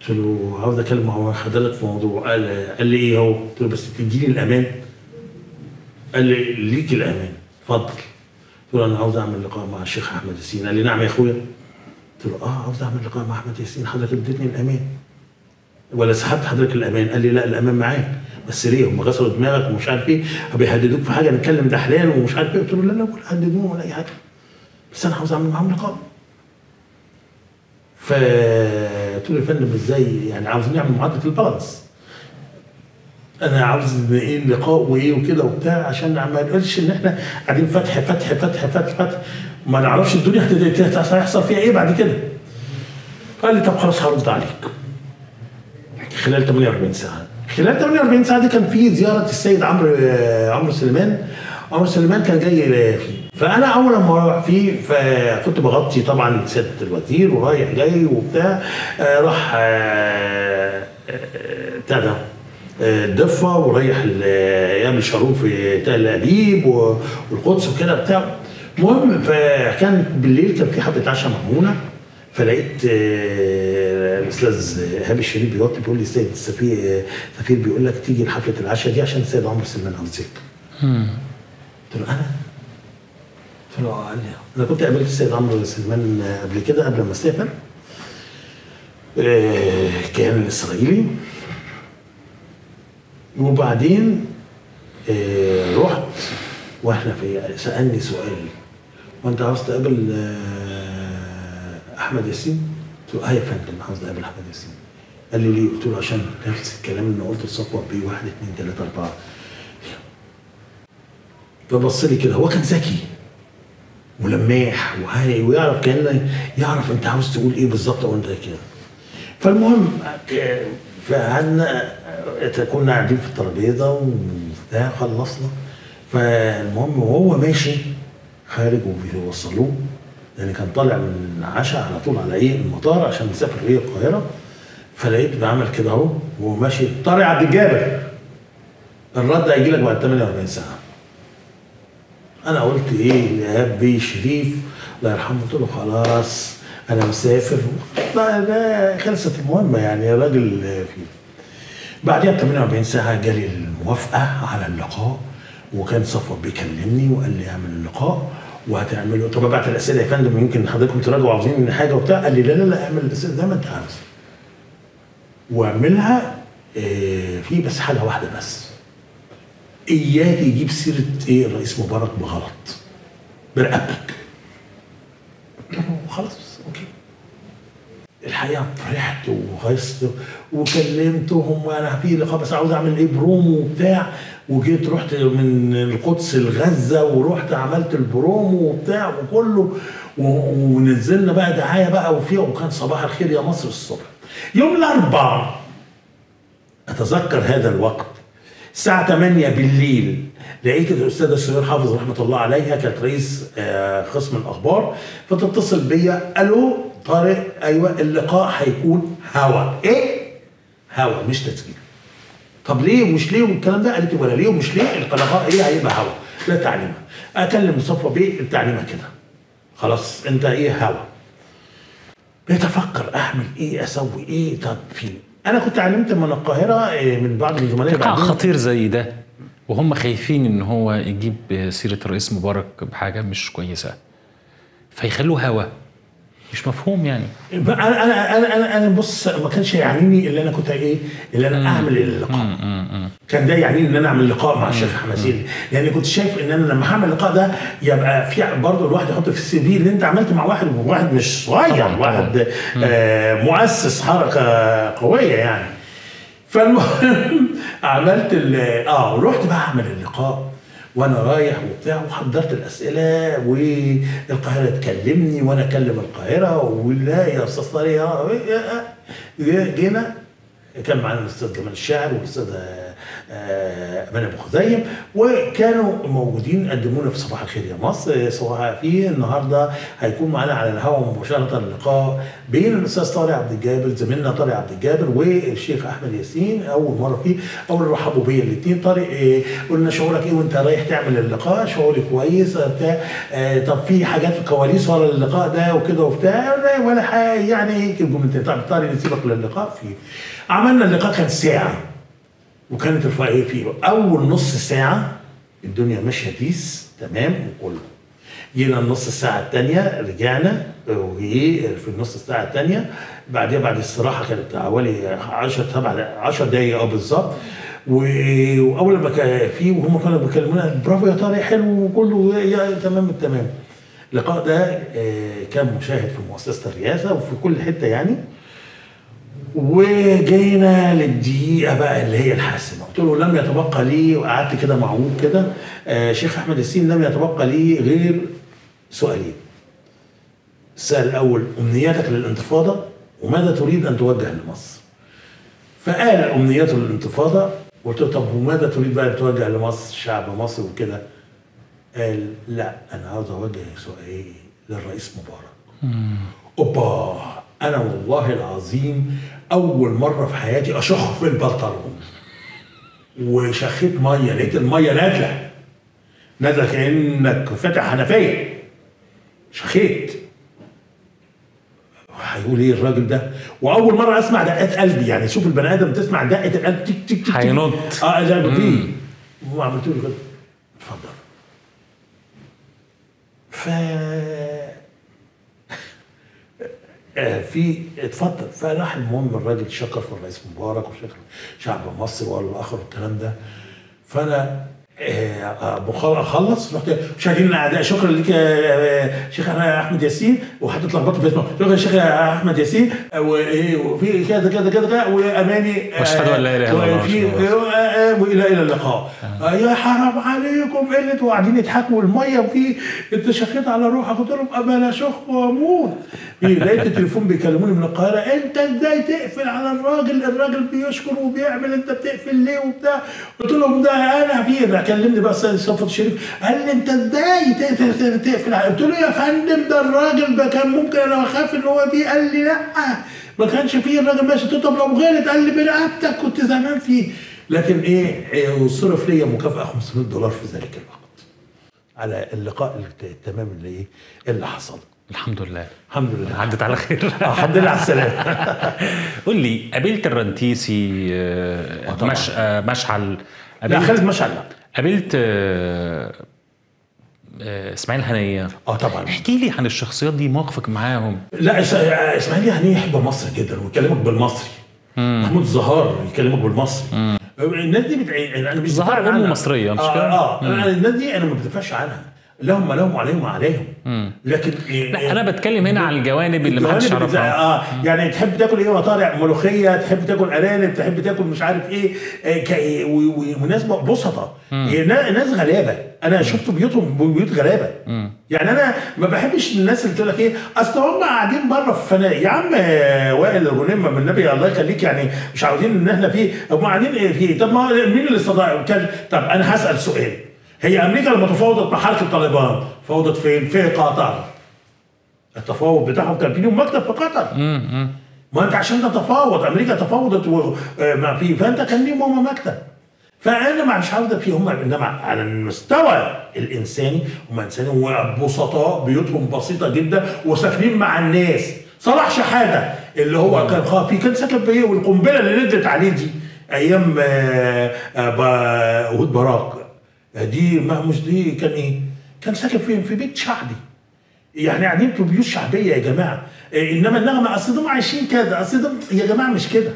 S2: قلت له عاوز اتكلم مع حضرتك في موضوع. قال قال لي إيه هو؟ قلت له بس تديني الأمان. قال لي ليك الأمان. اتفضل. قلت له أنا عاوز أعمل لقاء مع الشيخ أحمد ياسين. قال لي نعم يا أخويا. قلت له آه عاوز أعمل لقاء مع أحمد ياسين. حضرتك اديتني الأمان. ولا سحبت حضرتك الأمان؟ قال لي لا الأمان معاك بس ليه؟ هم غسلوا دماغك ومش عارف إيه بيهددوك في حاجة نتكلم دحلان ومش عارف إيه. قلت له لا لا ولا هددوني ولا أي حاجة. بس أنا عاوز اعمل معاهم لقاء فقلت له يا فندم إزاي؟ يعني عاوزين نعمل معادلة البالانس أنا عاوز إيه اللقاء وإيه وكده وبتاع عشان ما نقولش إن إحنا قاعدين فتح فتح فتح فتح فتح. ما نعرفش الدنيا هيحصل فيها إيه بعد كده. قال لي طب خلاص هرد عليك. خلال 48 ساعة. خلال 48 ساعة دي كان في زيارة السيد عمرو آه، عمرو سليمان. عمرو سليمان كان جاي آه، فيه. فأنا أول لما أروح فيه فكنت بغطي طبعا سيادة الوزير ورايح جاي وبتاع آه، راح آه، بتاع ده الضفه ورايح يعمل شارون في تل أبيب والقدس وكده بتاع. المهم فكان بالليل كان في حفلة عشاء مأمونة فلقيت آه، الاستاذ ايهاب الشريف بيوطي بيقول لي السيد السفير آه، السفير بيقول لك تيجي لحفله العشاء دي عشان السيد عمرو سليمان عاوزك قلت له أنا؟ قلت له آه قال لي أنا كنت قابلت السيد عمرو سليمان آه، قبل كده قبل ما أسافر. آه، كان الاسرائيلي وبعدين آه، رحت وإحنا في سألني سؤال. وأنت عاوز تقابل آه، أحمد ياسين؟ قلت له آه يا فندم عاوز اقابل احمد ياسين قال لي ليه؟ قلت له عشان نفس الكلام اللي قلت لصفوة بيه واحد اثنين ثلاثة أربعة. فبص لي كده هو كان ذكي ملماح وهاي ويعرف كان يعرف أنت عاوز تقول إيه بالظبط وانت كده. فالمهم فقعدنا كنا قاعدين في الترابيزة وبتاع خلصنا. فالمهم وهو ماشي خارج وبيوصلوه. لأن كان طالع من عشاء على طول على إيه المطار عشان مسافر إيه القاهرة فلقيت بعمل كده أهو وهو ماشي طارق عبد الجابر. الرد هيجي لك بعد 48 ساعة. أنا قلت إيه؟ بيه شريف الله يرحمه قلت له خلاص أنا مسافر. خلصت المهمه يعني يا راجل فيه بعدها ب 48 ساعة جالي الموافقة على اللقاء وكان صفوت بيكلمني وقال لي أعمل اللقاء. وهتعمله طب أبعت الأسئلة يا فندم يمكن حضراتكم تراجعوا عاوزين مني حاجة وبتاع. قال لي لا لا لا اعمل الأسئلة زي ما أنت عاوز. واعملها آه، في بس حاجة واحدة بس. إياك يجيب سيرة إيه الرئيس مبارك بغلط. برقبتك. خلاص أوكي. الحقيقة فرحت وغيظت وكلمتهم وأنا في لقاء بس عاوز أعمل إيه برومو وبتاع. وجيت رحت من القدس لغزة ورحت عملت البرومو وبتاع وكله ونزلنا بقى دعاية بقى وفيها وكان صباح الخير يا مصر الصبح. يوم الاربعاء أتذكر هذا الوقت. الساعة 8 بالليل لقيت الأستاذة سهير حافظ رحمة الله عليها كانت رئيس آه، قسم الأخبار فتتصل بيا ألو طارق أيوه اللقاء هيكون هوا. إيه؟ هوا مش تسجيل. طب ليه ومش ليه والكلام ده؟ قالت ولا ليه ومش ليه؟ اللقاء إيه؟ هيبقى هوا لا تعليمه اكلم مصطفى بيه التعليمه كده. خلاص أنت إيه هوا بقيت أفكر أعمل إيه؟ أسوي إيه؟ طب في أنا كنت علمت من القاهرة إيه، من بعض
S1: لقاء
S2: بعدين.
S1: خطير زي ده وهم خايفين إن هو يجيب سيرة الرئيس مبارك بحاجة مش كويسة فيخلوه هوا مش مفهوم يعني.
S2: أنا أنا أنا أنا بص ما كانش يعنيني اللي أنا كنت إيه اللي أنا أعمل اللقاء. كان ده يعنيني إن أنا أعمل لقاء مع الشيخ حماسين لأن كنت شايف إن أنا لما هعمل اللقاء ده يبقى في برضه الواحد يحط في السي في اللي أنت عملت مع واحد واحد مش صغير واحد آه مؤسس حركة قوية يعني. فالمهم عملت آه رحت بقى أعمل اللقاء. وأنا رايح وبتاع وحضرت الأسئلة والقاهرة تكلمني وأنا أكلم القاهرة ولا يا أستاذ طارق جينا. كان معانا الأستاذ جمال الشاعر والاستاذ آه، أمان أبو خزيم وكانوا موجودين قدمونا في صباح الخير يا مصر. سواء في النهارده هيكون معانا على الهواء مباشرة لقاء بين الأستاذ طارق عبد الجابر زميلنا طارق عبد الجابر والشيخ أحمد ياسين. أول مرة فيه أول رحبوا بيا الاثنين طارق إيه قلنا شعورك إيه وأنت رايح تعمل اللقاء؟ شعوري كويس بتاع آه، طب في حاجات في الكواليس ورا اللقاء ده وكده وبتاع؟ لا، ولا حاجة يعني الجملتين طب طارق نسيبك للقاء. فيه عملنا اللقاء كان ساعة. وكانت الفرقيه فيه. أول نص ساعة الدنيا ماشية بيس تمام وكله. جينا النص الساعة الثانية رجعنا في النص الساعة الثانية بعدها بعد الصراحة كانت حوالي 10 تبع 10 دقايق آه بالظبط. وأول ما كان في وهم كانوا بيكلمونا برافو يا طارق حلو وكله يا تمام التمام اللقاء ده آه، كان مشاهد في مؤسسة الرئاسة وفي كل حتة يعني. وجينا للدقيقة بقى اللي هي الحاسمة. قلت له لم يتبقى لي وقعدت كده معوج كده آه شيخ أحمد السين لم يتبقى لي غير سؤالين. السؤال الأول أمنياتك للانتفاضة وماذا تريد أن توجه لمصر؟ فقال أمنيته للانتفاضة قلت له طب وماذا تريد بقى أن توجه لمصر؟ شعب مصر وكده. قال لا أنا عاوز أوجه سؤالي للرئيس مبارك. أوبا! أنا والله العظيم أول مرة في حياتي أشخ في البنطلون وشخيت مية لقيت المية نازلة. نازلة كأنك فاتح حنفية. شخيت. هيقول إيه الراجل ده؟ وأول مرة أسمع دقات قلبي. يعني شوف البني آدم تسمع دقة القلب. تك تك تك.
S1: هينط.
S2: آه لا في. وعملت له كده. اتفضل. ف في اتفضل. فراح المهم الراجل شكر في الرئيس مبارك وشكر شعب مصر والاخر والكلام ده. فأنا آه، آه، أخلص. رحت مشاهدين الاعداء شكرا لك يا آه، شيخ أحمد ياسين وحطيت لخبطة في اسمه. شكرا شيخ أحمد ياسين آه، وإيه، وفي كذا كذا كذا وأماني آه،
S1: وأشهد أن لا إله إلا الله
S2: آه، آه، والى إلى اللقاء. آه، يا حرام عليكم إيه اللي أنتوا قاعدين يضحكوا والميه وفي انت شخيت على روحك قلت لهم اما أنا شخ واموت في لقيت التليفون بيكلموني من القاهرة أنت إزاي تقفل على الراجل؟ الراجل بيشكر وبيعمل أنت بتقفل ليه وبتاع؟ قلت لهم ده أنا في كلمني بقى السيد صفوت الشريف قال لي أنت إزاي تقفل على- قلت له يا فندم ده الراجل ده كان ممكن أنا أخاف إن هو فيه. قال لي لأ ما كانش فيه. الراجل ماشي طب لو غلط قال لي برقبتك كنت زمان فيه. لكن إيه إيه، وصرف ليا مكافأة 500 دولار في ذلك الوقت. على اللقاء الت- التمام اللي إيه اللي حصل.
S1: الحمد لله.
S2: الحمد لله.
S1: عدت على خير.
S2: آه، الحمد لله على السلامة.
S1: قول لي قابلت الرنتيسي آه،
S2: طبعاً.
S1: مش آه، مشعل؟
S2: لا
S1: قابلت
S2: خالد مشعل لا.
S1: قابلت آه، آه، إسماعيل هنية.
S2: آه طبعا.
S1: احكي لي عن الشخصيات دي موقفك معاهم.
S2: لا إسماعيل هنية يحب مصر جدا ويكلمك بالمصري. محمود الزهار يكلمك بالمصري. الناس دي بتع... أنا مش
S1: أمه
S2: عنها.
S1: مصرية، مش
S2: آه,
S1: كده؟
S2: آه. أنا الناس دي أنا ما بدافعش عنها. لهم ما لهم وعليهم ما عليهم. لكن إيه
S1: لا أنا بتكلم هنا على الجوانب اللي ما حدش يعرفها.
S2: آه يعني تحب تاكل إيه وطارع ملوخية تحب تاكل أرانب تحب تاكل مش عارف إيه و- وناس بسطة. نا- ناس غلابة. أنا شفت بيوتهم بيوت غلابة. يعني أنا ما بحبش الناس اللي تقول لك إيه أصل هم قاعدين بره في فنادق يا عم آه، وائل الغنيمة من النبي الله يخليك يعني مش عاوزين إن إحنا فيه هم قاعدين إيه فيه طب ما مين اللي استضاع طب أنا هسأل سؤال. هي أمريكا لما تفاوضت مع حركة طالبان فاوضت فين؟ في قطر. التفاوض بتاعهم كان في لهم مكتب في قطر. ما انت عشان تتفاوض أمريكا تفاوضت و... آه، ما في فأنت كان ليهم هم مكتب. فأنا ما مش عاوز في هم إنما على المستوى الإنساني هم إنساني وبسطاء بيوتهم بسيطة جدا وساكنين مع الناس. صلاح شحاده اللي هو كان خافي كان ساكن في إيه؟ والقنبلة اللي نزلت عليه دي أيام آه، آه، وهود باراك. آه، دي ما مش دي كان إيه؟ كان ساكن فين؟ في بيت شعبي يعني قاعدين في بيوت شعبية يا جماعة إيه، إنما النغمه أصل دول عايشين كده أصل يا جماعة مش كده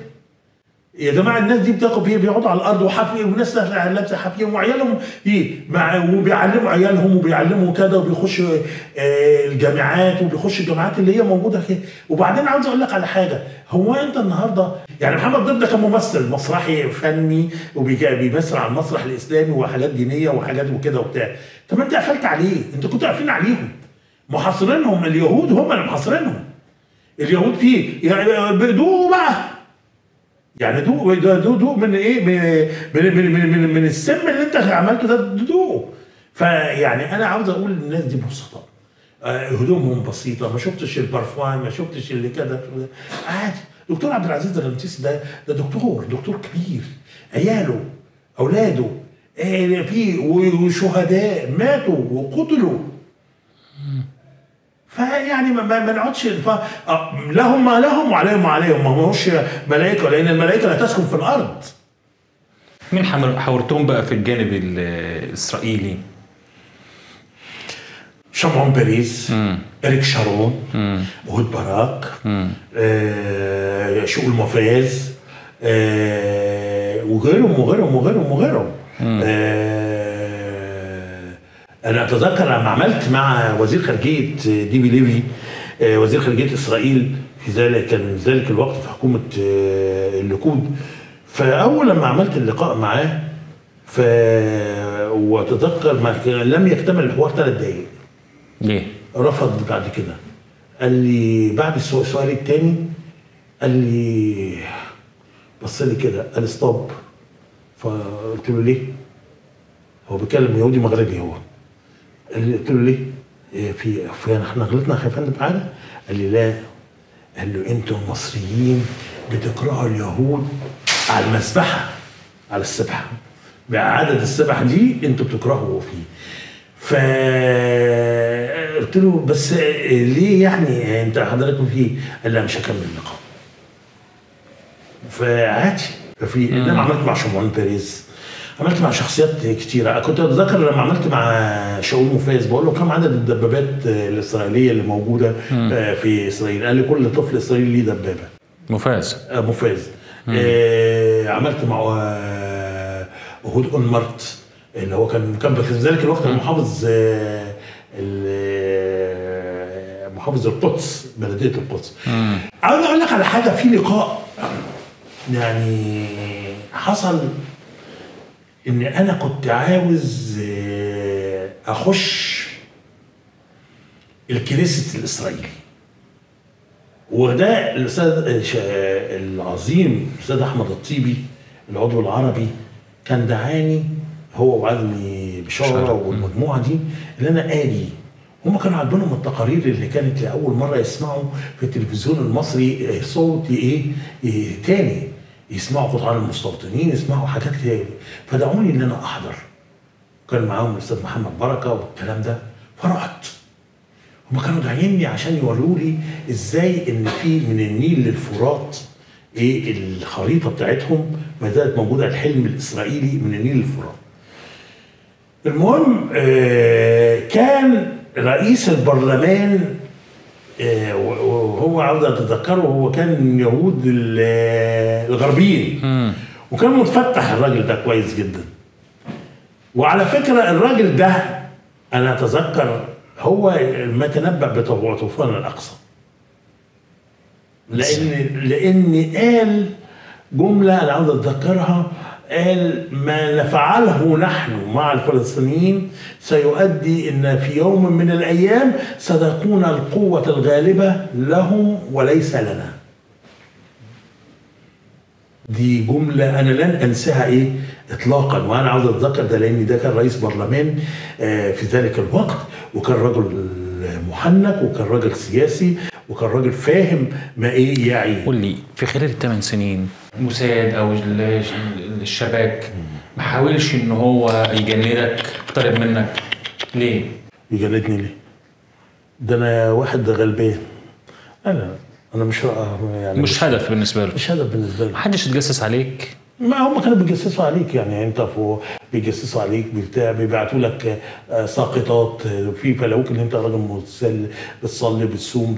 S2: يا جماعة الناس دي بتاخد بيقعدوا على الأرض وحافي وناس لابسه حافيهم وعيالهم إيه؟ مع وبيعلموا عيالهم وبيعلموا كده وبيخشوا آه، الجامعات وبيخشوا الجامعات اللي هي موجودة كده. وبعدين عاوز أقول لك على حاجة. هو أنت النهارده يعني محمد ده كان ممثل مسرحي فني وبيمثل على المسرح الإسلامي وحاجات دينية وحاجات وكده وبتاع. طب أنت قفلت عليه. أنت كنت قافلين عليهم. محاصرينهم. اليهود هم اللي محاصرينهم. اليهود فيه يعني بدوه بقى. يعني دوق دوق دوق من إيه؟ من من من من, من, السم اللي أنت عملته ده دوق فيعني أنا عاوز أقول للناس دي بسطاء آه، هدومهم بسيطة ما شفتش البرفان ما شفتش اللي كده. عادي. دكتور عبد العزيز الرمسيسي ده ده دكتور دكتور كبير. عياله أولاده آه، في وشهداء ماتوا وقتلوا. فيعني ما, ما نقعدش ف... لهم ما لهم وعليهم ما عليهم. ما هوش ملائكة لأن الملائكة لا تسكن في الأرض.
S1: مين حاورتهم بقى في الجانب ال- الإسرائيلي؟
S2: شمعون بيريز إريك شارون أهود باراك آه شؤون مفاز آه وغيرهم وغيرهم وغيرهم وغيرهم. آه أنا أتذكر لما عملت مع وزير خارجية ديفيد ليفي آه وزير خارجية إسرائيل. في ذلك كان ذلك الوقت في حكومة آه الليكود. فأول لما عملت اللقاء معاه ف وأتذكر ما لم يكتمل الحوار ثلاث دقائق
S1: ليه؟
S2: رفض بعد كده. قال لي بعد السؤال التاني قال لي بص لي كده قال stop فقلت له ليه؟ هو بيتكلم يهودي مغربي هو. قلت له ليه؟ إيه في في إحنا غلطنا في حاجة؟ قال لي لا. قال له أنتوا المصريين بتكرهوا اليهود على المذبحه على السبحه بعدد السبح دي أنتوا بتكرهوا فيه. فقلت له بس ليه يعني؟ أنت حضرتك فيه؟ قال لا مش هكمل اللقاء فعادي. ففي إنما عملت مع شمعون بيريز. عملت مع شخصيات كتيرة. كنت أتذكر لما عملت مع شاؤول موفاز بقول له كم عدد الدبابات الإسرائيلية اللي موجودة في إسرائيل؟ قال لي كل طفل إسرائيلي ليه دبابة.
S1: موفاز.
S2: آه، موفاز آه عملت مع آه، إيهود أولمرت اللي هو كان كان في ذلك الوقت المحافظ آه، ال- آه، محافظ القدس بلدية القدس. عاوز أقول لك على حاجة في لقاء يعني حصل إن أنا كنت عاوز آه، أخش الكنيسة الإسرائيلي. وده الأستاذ ش- العظيم الاستاذ أحمد الطيبي العضو العربي كان دعاني هو وعزمي بشارة
S1: بشارة.
S2: والمجموعة دي إن أنا أجي هم كانوا عاجبينهم التقارير اللي كانت لأول مرة يسمعوا في التلفزيون المصري آه، صوت إيه إيه تاني. يسمعوا قطعان المستوطنين يسمعوا حاجات تاني. فدعوني إن أنا أحضر. كان معاهم الأستاذ محمد بركة والكلام ده. فرحت. هم كانوا داعيني عشان يوروا لي إزاي إن في من النيل للفرات إيه الخريطة بتاعتهم ما زالت موجودة الحلم الإسرائيلي من النيل للفرات. المهم آه كان رئيس البرلمان آه وهو عاوز اتذكره هو كان من يهود ال- الغربيين. وكان متفتح الراجل ده كويس جدا. وعلى فكرة الراجل ده أنا أتذكر هو ما تنبأ بطوفان الأقصى. لأن لأن قال جملة أنا عاوز أتذكرها قال ما نفعله نحن مع الفلسطينيين سيؤدي إن في يوم من الأيام ستكون القوة الغالبة لهم وليس لنا. دي جملة أنا لن أنساها إيه؟ إطلاقا. وأنا عاوز أتذكر ده لأن ده كان رئيس برلمان آه، في ذلك الوقت وكان رجل محنك وكان راجل سياسي وكان راجل فاهم ما إيه يعي.
S1: قول لي في خلال الثمان سنين موساد أو ال- الشباك. ما حاولش إن هو يجندك اقترب منك. ليه؟
S2: يجلدني ليه؟ ده أنا واحد غلبان. أنا أنا مش يعني
S1: مش هدف بالنسبة له.
S2: مش هدف بالنسبة لي
S1: محدش اتجسس عليك؟
S2: ما هم كانوا بيجسسوا عليك يعني أنت فوق. بيجسسوا عليك بتاع بيبعتوا لك آه، ساقطات آه، في فلوك إن أنت راجل متسل بتصلي بتصوم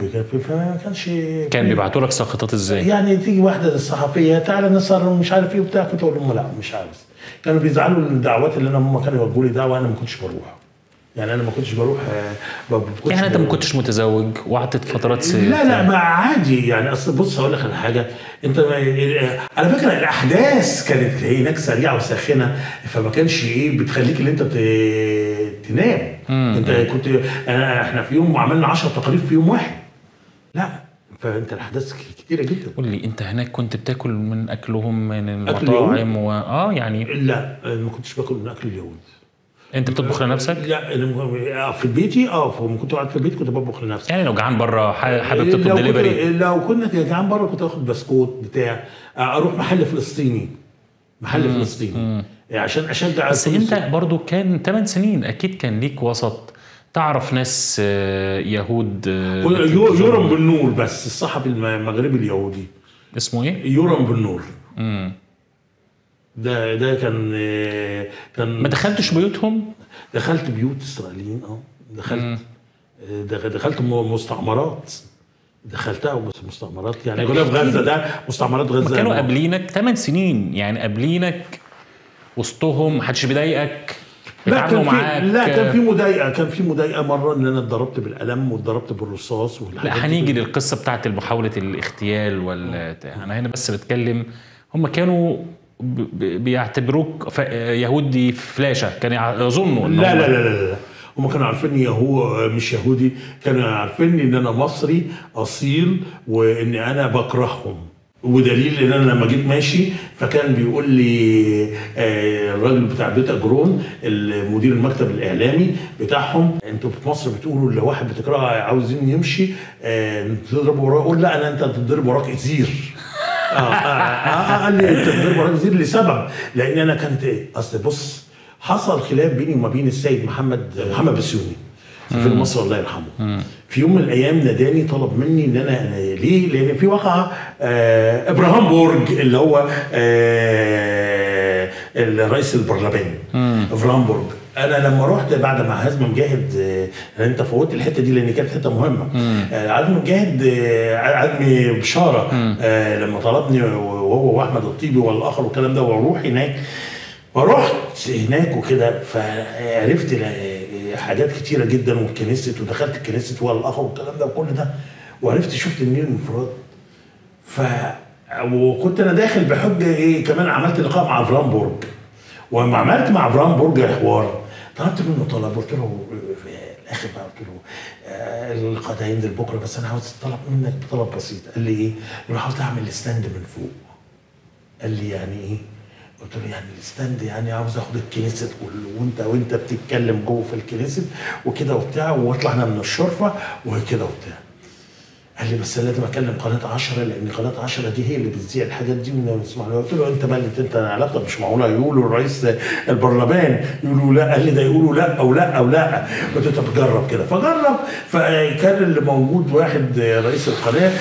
S2: فما كانش
S1: كان بيبعتوا لك سقطات إزاي؟
S2: يعني تيجي واحدة الصحفية تعالى نصر ومش عارف إيه وبتاع. كنت أقول لهم لا مش عاوز كانوا بيزعلوا الدعوات اللي أنا هم كانوا يوجهوا لي دعوه أنا ما كنتش بروح. يعني أنا ما كنتش بروح آه، كنتش
S1: يعني أنت ما. كنتش متزوج وقعدت فترات س-
S2: لا لا ما عادي. يعني أصل بص هقول لك على حاجة. أنت ما على فكرة الأحداث كانت هناك سريعة وساخنة فما كانش إيه بتخليك ان أنت ت- تنام. أنت كنت أنا إحنا في يوم عملنا 10 تقارير في يوم واحد. لا فأنت الأحداث كتيرة جدا.
S1: قول لي أنت هناك كنت بتاكل من أكلهم من
S2: أكل
S1: المطاعم و... آه يعني
S2: لا ما كنتش باكل من أكل اليهود.
S1: أنت بتطبخ لنفسك؟
S2: لا آه، في بيتي آه لما كنت قاعد في البيت كنت بطبخ لنفسي.
S1: يعني لو جعان بره حابب تطلب
S2: كنت
S1: دليفري
S2: لو كنا جعان بره كنت آخد بسكوت بتاع آه، أروح محل فلسطيني. محل فلسطيني. عشان اشجع
S1: بس. أنت برضو كان 8 سنين أكيد كان ليك وسط. تعرف ناس آه، يهود آه،
S2: يورم بن نور بس الصحفي الم- المغربي اليهودي.
S1: اسمه إيه؟
S2: يورم بن نور.
S1: مم.
S2: ده ده كان آه، كان
S1: ما دخلتش بيوتهم؟
S2: دخلت بيوت إسرائيليين آه. دخلت آه، دخ- دخلت مستعمرات. دخلتها بس مستعمرات. يعني
S1: طيب
S2: كنا في
S1: غزة.
S2: ده مستعمرات غزة.
S1: كانوا قابلينك 8 سنين. يعني قابلينك وسطهم محدش بيضايقك
S2: لا كان في لا كان في مضايقة كان في مضايقة مرة إن أنا اتضربت بالقلم واتضربت بالرصاص
S1: لا. هنيجي للقصة بتاعت محاوله الاغتيال وال أنا هنا بس بتكلم. هم كانوا بيعتبروك يهودي فلاشة كانوا يظنوا
S2: لا لا لا لا لا هم كانوا عارفيني هو مش يهودي كانوا عارفيني إن أنا مصري أصيل وإن أنا بكرههم. ودليل إن أنا لما جيت ماشي فكان بيقول لي آه، الراجل بتاع بيت اجرون المدير المكتب الإعلامي بتاعهم أنتوا في مصر بتقولوا لو واحد بتكرهه عاوزين يمشي آه، تضرب وراه. أقول لا أنا أنت تضرب وراك إزير. آه, آه, آه قال لي أنت بتضرب وراك ازير لسبب لأن أنا كانت إيه؟ أصل بص حصل خلاف بيني وما بين السيد محمد محمد بسيوني في مصر الله يرحمه. في يوم من الأيام ناداني طلب مني إن أنا, أنا ليه؟ لأن في واقعه آه إبراهام بورج اللي هو آه الرئيس البرلمان. إبراهام بورج. أنا لما رحت بعد ما هزم مجاهد آه انت فوتت الحته دي لأن كانت حتة مهمه. آه عزمي مجاهد آه عزمي بشارة لما طلبني وهو واحمد الطيبي والاخر والكلام ده وأروح هناك. فرحت هناك وكده فعرفت حاجات كتيرة جدا والكنيست ودخلت الكنيست والاخر والكلام ده وكل ده وعرفت شفت النيل انفراد ف وكنت أنا داخل بحجه إيه كمان عملت لقاء مع أفرام بورج وما عملت مع أفرام بورج حوار. طلبت منه طلب قلت له في الآخر بقى قلت له آه، هينزل بكرة بس أنا عاوز طلب منك طلب بسيط قال لي إيه؟ قلت له عاوز أعمل stand من فوق قال لي يعني إيه؟ قلت له يعني ال stand يعني عاوز آخد الكنيست كله وأنت وأنت بتتكلم جوه في الكنيست وكده وبتاع وأطلع أنا من الشرفة وكده وبتاع. قال لي بس لازم أكلم قناة 10 لأن قناة 10 دي هي اللي بتذيع الحاجات دي ونسمع لها قلت له أنت اللي أنت علاقتك مش معقولة؟ يقولوا رئيس البرلمان يقولوا لا قال لي ده يقولوا لا أو لا أو لا. قلت له طب جرب كده. فجرب فكان اللي موجود واحد رئيس القناة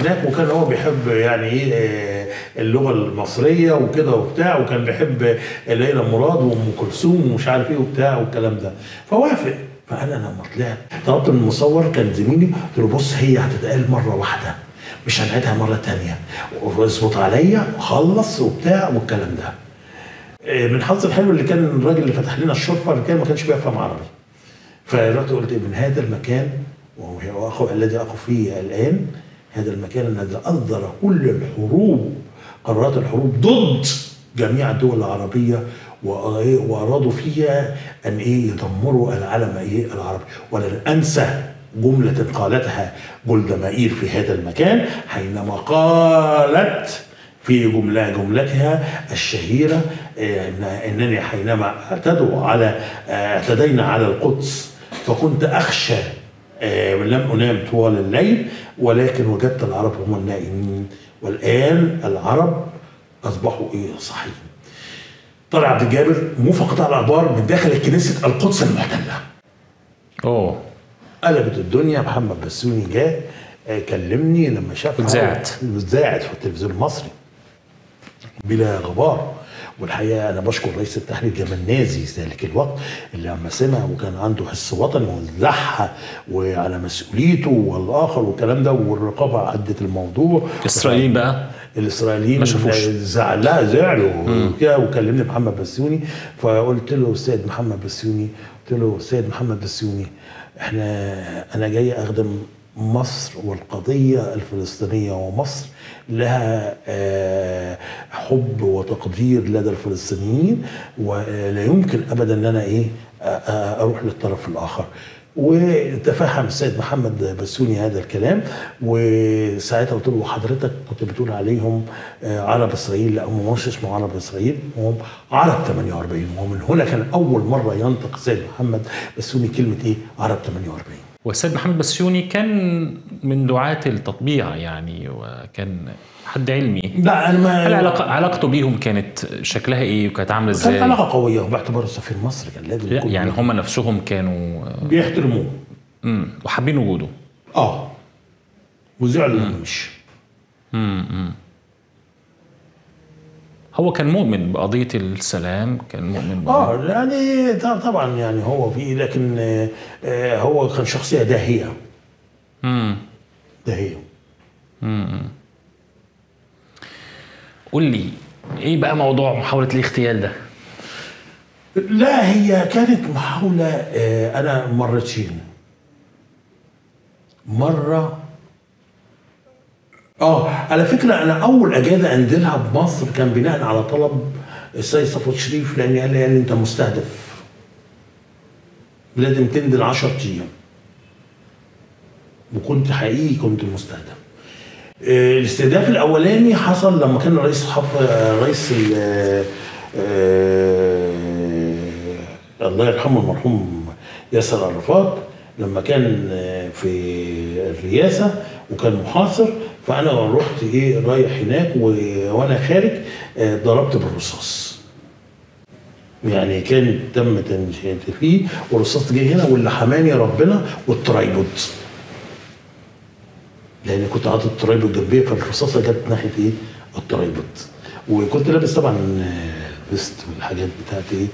S2: هناك وكان هو بيحب يعني إيه اللغة المصرية وكده وبتاع وكان بيحب ليلى مراد وأم كلثوم ومش عارف إيه وبتاع والكلام ده. فوافق. فانا لما طلعت طلبت من المصور كان زميلي قلت له بص هي هتتقال مرة واحدة مش هنعيدها مرة تانية. واظبط عليا وخلص وبتاع والكلام ده. إيه، من حظ الحلو اللي كان الراجل اللي فتح لنا الشرفة اللي كان ما كانش بيفهم عربي. فرحت قلت من هذا المكان وهو أخو الذي أقف فيه الآن هذا المكان الذي أصدر كل الحروب قرارات الحروب ضد جميع الدول العربية وأرادوا فيها أن إيه يدمروا العالم إيه العربي. ولن أنسى جملة قالتها جولدا مائير في هذا المكان حينما قالت في جملة جملتها الشهيرة آه، إنني حينما اعتدوا على آه، اعتدينا على القدس فكنت أخشى آه، لم أنام طوال الليل ولكن وجدت العرب هم النائمين. والآن العرب أصبحوا إيه؟ صحيين طارق عبد الجابر موفق قطاع الأخبار من داخل الكنيسة القدس المحتلة.
S1: أوه.
S2: قلبت الدنيا محمد بسيوني جاء آه، كلمني لما شاف
S1: واتذاعت.
S2: اتذاعت في التلفزيون المصري. بلا غبار. والحقيقة أنا بشكر رئيس التحرير جمال نازي ذلك الوقت اللي لما سمع وكان عنده حس وطني وزعها وعلى مسؤوليته والآخر والكلام ده والرقابة عدت الموضوع.
S1: إسرائيل بقى؟
S2: الإسرائيليين
S1: ما شافوش.
S2: زعل لا زعلوا وكلمني محمد بسيوني. فقلت له أستاذ محمد بسيوني. قلت له أستاذ محمد بسيوني إحنا أنا جاي أخدم مصر والقضية الفلسطينية ومصر لها آه، حب وتقدير لدى الفلسطينيين ولا يمكن ابدا إن أنا إيه آه، آه، أروح للطرف الآخر. وتفهم السيد محمد بسوني هذا الكلام وساعتها قلت له حضرتك كنت بتقول عليهم آه، عرب إسرائيل لا هم مش اسمه عرب إسرائيل هم عرب 48 ومن هنا كان أول مرة ينطق السيد محمد بسوني كلمة إيه؟ عرب 48
S1: والسيد محمد بسيوني كان من دعاة التطبيع يعني وكان حد علمي.
S2: لا أنا ما
S1: هل علاقة علاقته بيهم كانت شكلها إيه وكانت عاملة
S2: كانت
S1: إزاي؟
S2: علاقة قوية وباعتباره سفير مصر كان لازم
S1: لا يعني هم نفسهم كانوا
S2: بيحترموه.
S1: امم وحابين وجوده.
S2: آه. وزعلوا لما مشي
S1: امم هو كان مؤمن بقضية السلام كان مؤمن
S2: آه يعني طبعا يعني هو في لكن آه، هو كان شخصية داهية.
S1: امم
S2: داهية.
S1: قول لي إيه بقى موضوع محاولة الاغتيال ده؟
S2: لا هي كانت محاولة آه، أنا مرتين. مرة آه على فكرة أنا أول أجازة أنزلها بمصر كان بناء على طلب السيد صفوت شريف لأن قال لي أنت مستهدف. لازم تنزل 10 أيام. وكنت حقيقي كنت مستهدف. الاستهداف الأولاني حصل لما كان رئيس حف... آه، رئيس. آه، آه، الله يرحمه المرحوم ياسر عرفات لما كان آه، في الرئاسة وكان محاصر فأنا رحت إيه رايح هناك. وأنا خارج آه، ضربت بالرصاص يعني كان تم تنشيني فيه والرصاص جه هنا واللي حماني ربنا وال tripod لأن كنت حاطط ال tripod جنبيه فالرصاصة جت ناحية إيه؟ ال tripod وكنت لابس طبعا آه، vest والحاجات بتاعتي إيه؟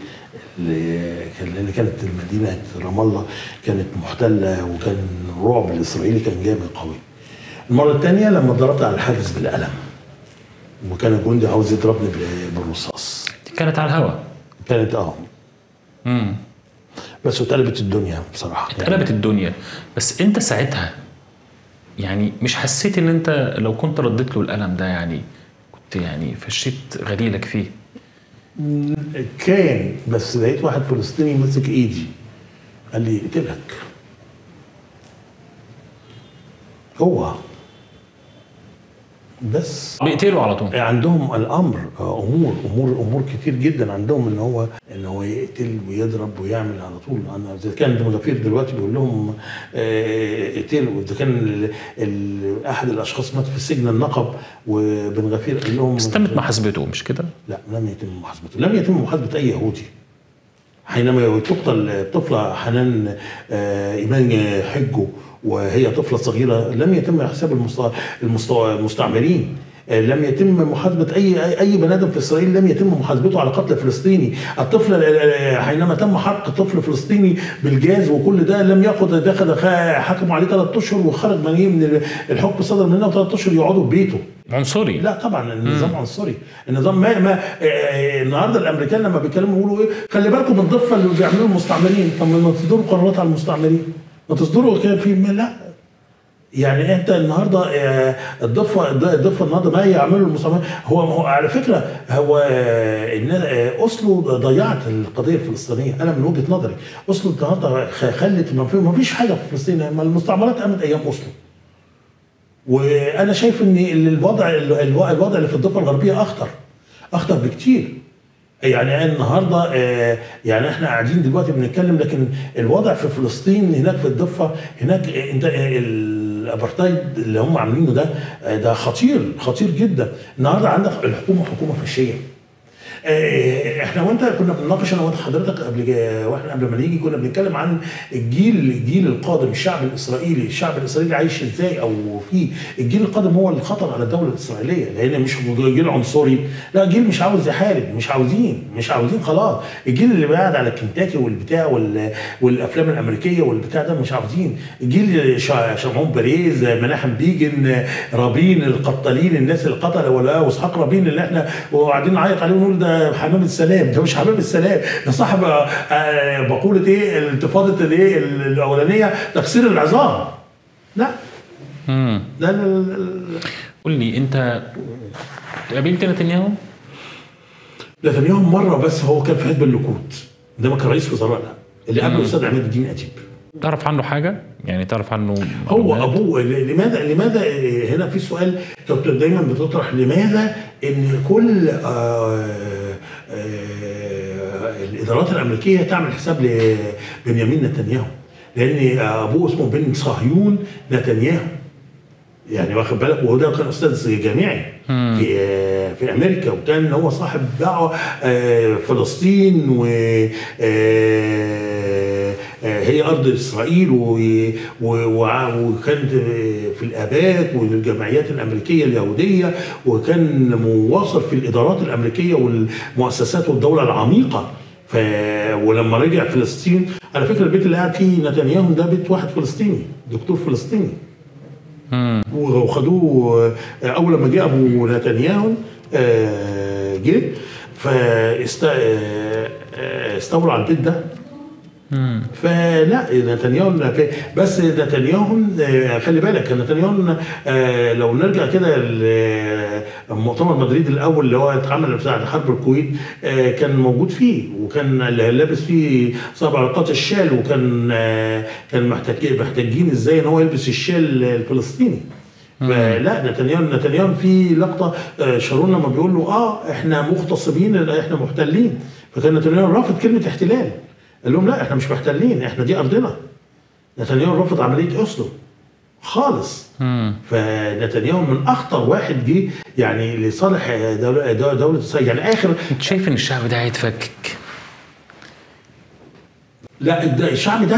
S2: لأن كانت المدينة رام الله كانت محتلة وكان الرعب الإسرائيلي كان جامد قوي. المرة الثانية لما ضربت على الحاجز بالقلم وكان الجندي عاوز يضربني بال- بالرصاص.
S1: كانت على الهوا؟
S2: كانت آه.
S1: امم
S2: بس اتقلبت الدنيا بصراحة.
S1: اتقلبت الدنيا. بس انت ساعتها يعني مش حسيت إن أنت لو كنت رديت له القلم ده يعني كنت يعني فشيت غليلك فيه؟
S2: كان بس لقيت واحد فلسطيني مسك إيدي. قال لي اقتلك. هو. بس
S1: بيقتله على طول.
S2: عندهم الأمر أمور أمور أمور كتير جدا عندهم إن هو إن هو يقتل ويضرب ويعمل على طول. أنا إذا كان بن غفير دلوقتي بيقول لهم آه، اقتلوا اذا كان ال- ال- أحد الأشخاص مات في سجن النقب وبن غفير قال لهم
S1: بس تمت محاسبته مش كده؟
S2: لا لم يتم محاسبته. لم يتم محاسبة أي يهودي. حينما تقتل الطفلة حنان آه، إيمان حجه وهي طفلة صغيرة لم يتم حساب المست- المست- المستعمرين آه، لم يتم محاسبة أي أي- بني آدم في إسرائيل لم يتم محاسبته على قتل فلسطيني، الطفل آه، حينما تم حرق طفل فلسطيني بالجاز وكل ده لم يأخذ دخل حكموا عليه ثلاث أشهر وخرج من إيه؟ من الحكم صدر منه ثلاث أشهر يقعدوا في بيته.
S1: عنصري.
S2: لا طبعا النظام عنصري. النظام ما, ما آه، النهارده الأمريكان لما بيتكلموا يقولوا إيه؟ خلي بالكم من الضفة اللي بيعملوه المستعمرين. طب ما تصدروا قرارات على المستعمرين. ما تصدروا كده في لا. يعني انت النهارده آه، الضفة الضفة النهارده ما يعملوا المستعمرين هو هو على فكرة هو آه، آه، أوسلو ضيعت القضية الفلسطينية. أنا من وجهة نظري أوسلو النهارده خلت ما في- ما فيش حاجة في فلسطين. المستعمرات قامت أيام أوسلو. وأنا شايف إن الوضع الوضع اللي في الضفة الغربية أخطر أخطر بكتير. يعني النهارده آه، يعني إحنا قاعدين دلوقتي بنتكلم لكن الوضع في فلسطين هناك في الضفة هناك آه، انت آه، الأبرتايد اللي هم عاملينه ده ده خطير خطير جدا. النهارده عندك الحكومة حكومة فاشية. إحنا وانت كنا بنناقش أنا وانت حضرتك قبل وإحنا قبل ما نيجي كنا بنتكلم عن الجيل الجيل القادم الشعب الإسرائيلي الشعب الإسرائيلي عايش إزاي أو في الجيل القادم هو الخطر على الدولة الإسرائيلية لأن مش جيل عنصري لا جيل مش عاوز يحارب مش عاوزين مش عاوزين خلاص. الجيل اللي قاعد على الكنتاكي والبتاع وال- والأفلام الأمريكية والبتاع ده مش عاوزين. الجيل شمعون بيريز مناحم بيجن رابين القتالين الناس اللي قتلوا ولا واسحاق رابين اللي إحنا وقاعدين نعيط عليه ونقول ده حمام السلام. ده مش حمام السلام. ده صاحب آه، مقولة إيه؟ الانتفاضه الايه الأولانية تكسير العظام. لا.
S1: امم
S2: لا لا, لا, لا.
S1: قول لي أنت قابلت نتنياهو؟
S2: نتنياهو مرة بس هو كان في حزب الليكود ده ما كان رئيس وزراء لا اللي قبله الاستاذ عماد الدين أديب.
S1: تعرف عنه حاجة؟ يعني تعرف عنه
S2: هو؟ أبوه لماذا لماذا هنا في سؤال دايما بتطرح لماذا إن كل آه آه الإدارات الأمريكية تعمل حساب لبنيامين نتنياهو لأن أبوه اسمه بن صهيون نتنياهو. يعني واخد بالك؟ وهو ده كان أستاذ جامعي في آه، في أمريكا وكان هو صاحب دعوة آه، فلسطين و آه، آه، هي أرض إسرائيل و- و- وع- وكان في الابات والجمعيات الأمريكية اليهودية وكان مواصل في الإدارات الأمريكية والمؤسسات والدولة العميقة. ف ولما رجع فلسطين على فكرة البيت اللي قاعد فيه نتنياهو ده بيت واحد فلسطيني دكتور فلسطيني. وخدوه آه، أول لما جه أبو نتنياهو آه، جه فاستولوا على البيت ده. فلا نتنياهو بس نتنياهو آه، خلي بالك نتنياهو آه، لو نرجع كده لمؤتمر مدريد الأول اللي هو اتعمل بتاع حرب الكويت آه، كان موجود فيه وكان اللي لابس فيه صاحب علاقات الشال وكان آه، كان محتاج محتاجين إزاي إن هو يلبس الشال الفلسطيني. فلا نتنياهو نتنياهو في لقطة آه، شارون لما بيقول له آه إحنا مغتصبين إحنا محتلين. فكان نتنياهو رافض كلمة احتلال. قال لهم لا إحنا مش محتلين إحنا دي أرضنا. نتنياهو رفض عملية أوسلو. خالص. فنتنياهو من أخطر واحد جه يعني لصالح دولة دولة يعني آخر
S1: انت شايف إن الشعب ده هيتفكك؟
S2: لا الشعب ده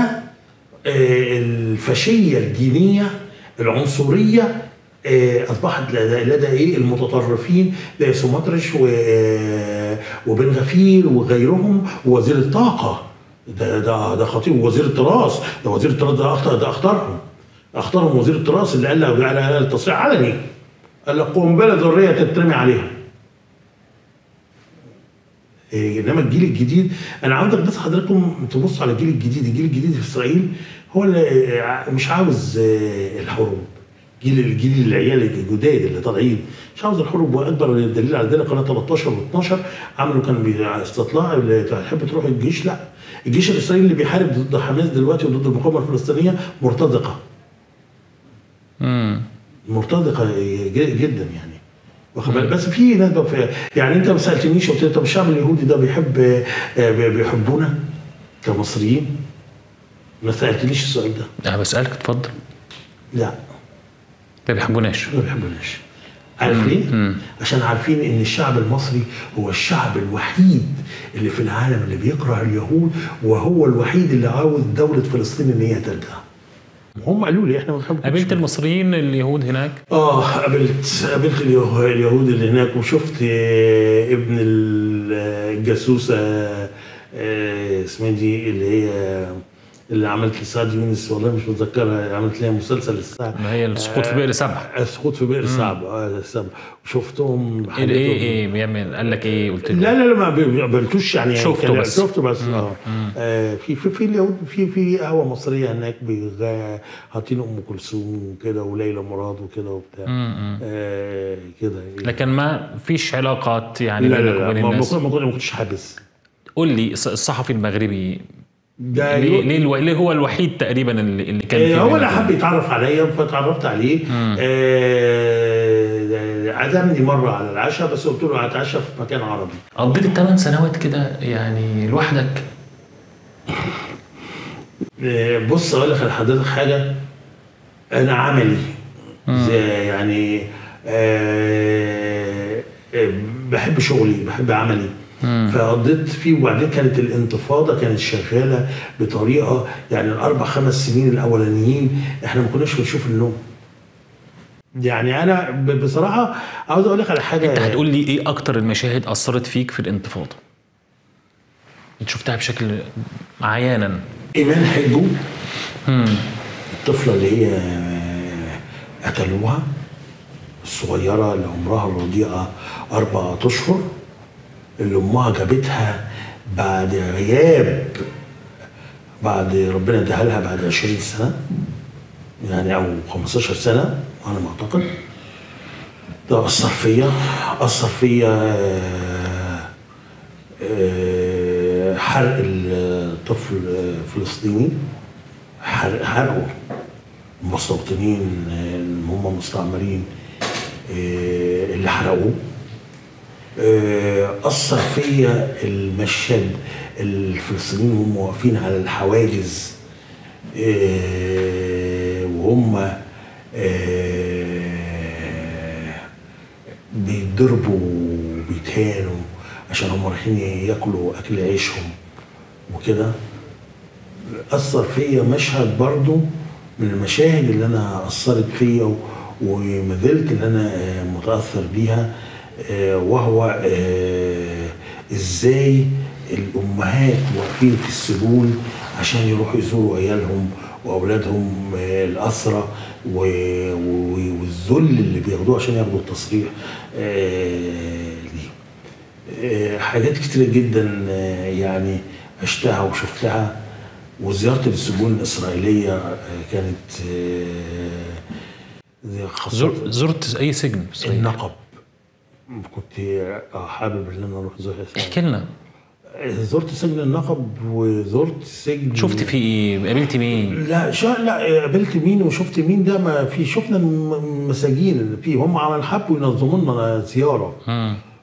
S2: آه، الفاشية الدينية العنصرية آه، أصبحت لدى, إيه؟ المتطرفين زي سومطرش و- آه، وبن غفير وغيرهم ووزير الطاقة. ده ده ده خطير ووزير التراث. ده وزير التراث ده اخطر ده اختارهم اختارهم وزير التراث اللي قال له قال التصريح علني. قال لك قنبله ذرية تترمي عليها إيه، إنما الجيل الجديد أنا عاوزك بس حضراتكم تبصوا على الجيل الجديد. الجيل الجديد في إسرائيل هو اللي آه، مش عاوز آه، الحروب. جيل الجيل العيال الجداد اللي طالعين. مش عاوز الحروب. وأكبر دليل على ذلك قناة 13 و12 عملوا كان استطلاع تحب تروح الجيش؟ لا. الجيش الإسرائيلي اللي بيحارب ضد حماس دلوقتي وضد المقاومة الفلسطينية مرتزقه مرتزقه ج- جدا يعني. واخد بالك؟ بس في ناس يعني انت ما سألتنيش قلت لي طب الشعب اليهودي ده بيحب آه، بي- بيحبونا كمصريين؟ ما سألتنيش السؤال ده.
S1: أنا بسألك اتفضل.
S2: لا.
S1: ما بيحبوناش.
S2: ما بيحبوناش. عارف ليه؟ عشان عارفين إن الشعب المصري هو الشعب الوحيد اللي في العالم اللي بيكره اليهود وهو الوحيد اللي عاوز دولة فلسطين إن هي ترجع. هم قالوا لي إحنا ما بنحبش
S1: قابلت المصريين اليهود هناك
S2: آه قابلت قابلت اليه- اليهود اللي هناك وشفت آه، ابن ال- الجاسوسة آه، اسمها دي اللي هي اللي عملت لسعد يونس والله مش متذكرها عملت لها مسلسل الساعة
S1: ما هي السقوط في بئر سبع.
S2: السقوط في بئر السعب آه السبع وشفتهم
S1: إيه إيه بيعمل قال لك إيه؟ قلت له
S2: لا لا لا ما بي- قابلتوش يعني
S1: شفته بس.
S2: شفته بس آه. آه، في في في اليهود في في قهوة مصرية هناك حاطين أم كلثوم وكده وليلى مراد وكده وبتاع. آه كده
S1: لكن ما فيش علاقات يعني
S2: لا لا لا ما- كنتش حابس.
S1: قول لي الص- الصحفي المغربي
S2: ده
S1: ليه ليه, ألو... ليه هو الوحيد تقريبا اللي, اللي كان
S2: آه،
S1: في
S2: هو اللي؟ حب يتعرف عليا فتعرفت عليه. آه، عزمني مرة على العشاء بس قلت له هتعشى في مكان عربي.
S1: قضيت الثمان سنوات كده يعني لوحدك؟
S2: آه، بص أقول لك لحضرتك حاجة. أنا عملي. زي يعني آه، آه، بحب شغلي بحب عملي. فقضيت فيه وبعدين كانت الانتفاضة كانت شغالة بطريقة يعني الأربع خمس سنين الأولانيين إحنا ما كناش بنشوف النوم. يعني أنا بصراحة عاوز أقول لك على حاجة
S1: أنت هتقول لي إيه أكتر المشاهد أثرت فيك في الانتفاضة؟ أنت شفتها بشكل عيانا.
S2: ايمان حجو الطفلة اللي هي قتلوها الصغيرة اللي عمرها الرضيعة أربع أشهر. اللي أمها جابتها بعد غياب بعد ربنا اداها لها بعد 20 سنة يعني أو 15 سنة على ما أعتقد. ده أثر فيا أثر فيا آه، آه، حرق الطفل الفلسطيني حر- حرقوا المستوطنين آه، اللي هم مستعمرين آه، اللي حرقوه. آه، أثر فيا المشهد الفلسطينيين وهم واقفين على الحواجز آه، وهم آه، بيتضربوا وبيتهانوا عشان هم رايحين ياكلوا اكل عيشهم وكده. اثر فيا مشهد برضو من المشاهد اللي أنا أثرت فيا وما زلت إن أنا آه، متأثر بيها. آه، وهو آه، إزاي الأمهات واقفين في السجون عشان يروحوا يزوروا عيالهم وأولادهم آه، الاسرى والذل اللي بياخدوه عشان ياخدوا التصريح آه، آه، حاجات كتيرة جدا آه، يعني عشتها وشفتها. وزيارتي للسجون الإسرائيلية آه، كانت آه،
S1: زرت أي سجن
S2: النقب. كنت آه، حابب إن أنا أروح زي
S1: احكي لنا.
S2: زرت سجن النقب وزرت سجن
S1: شفت فيه إيه قابلت مين؟
S2: لا شا لا قابلت مين وشفت مين ده؟ ما في شفنا الم- مساجين اللي فيه. هم عمل حبوا ينظموا لنا
S1: زيارة.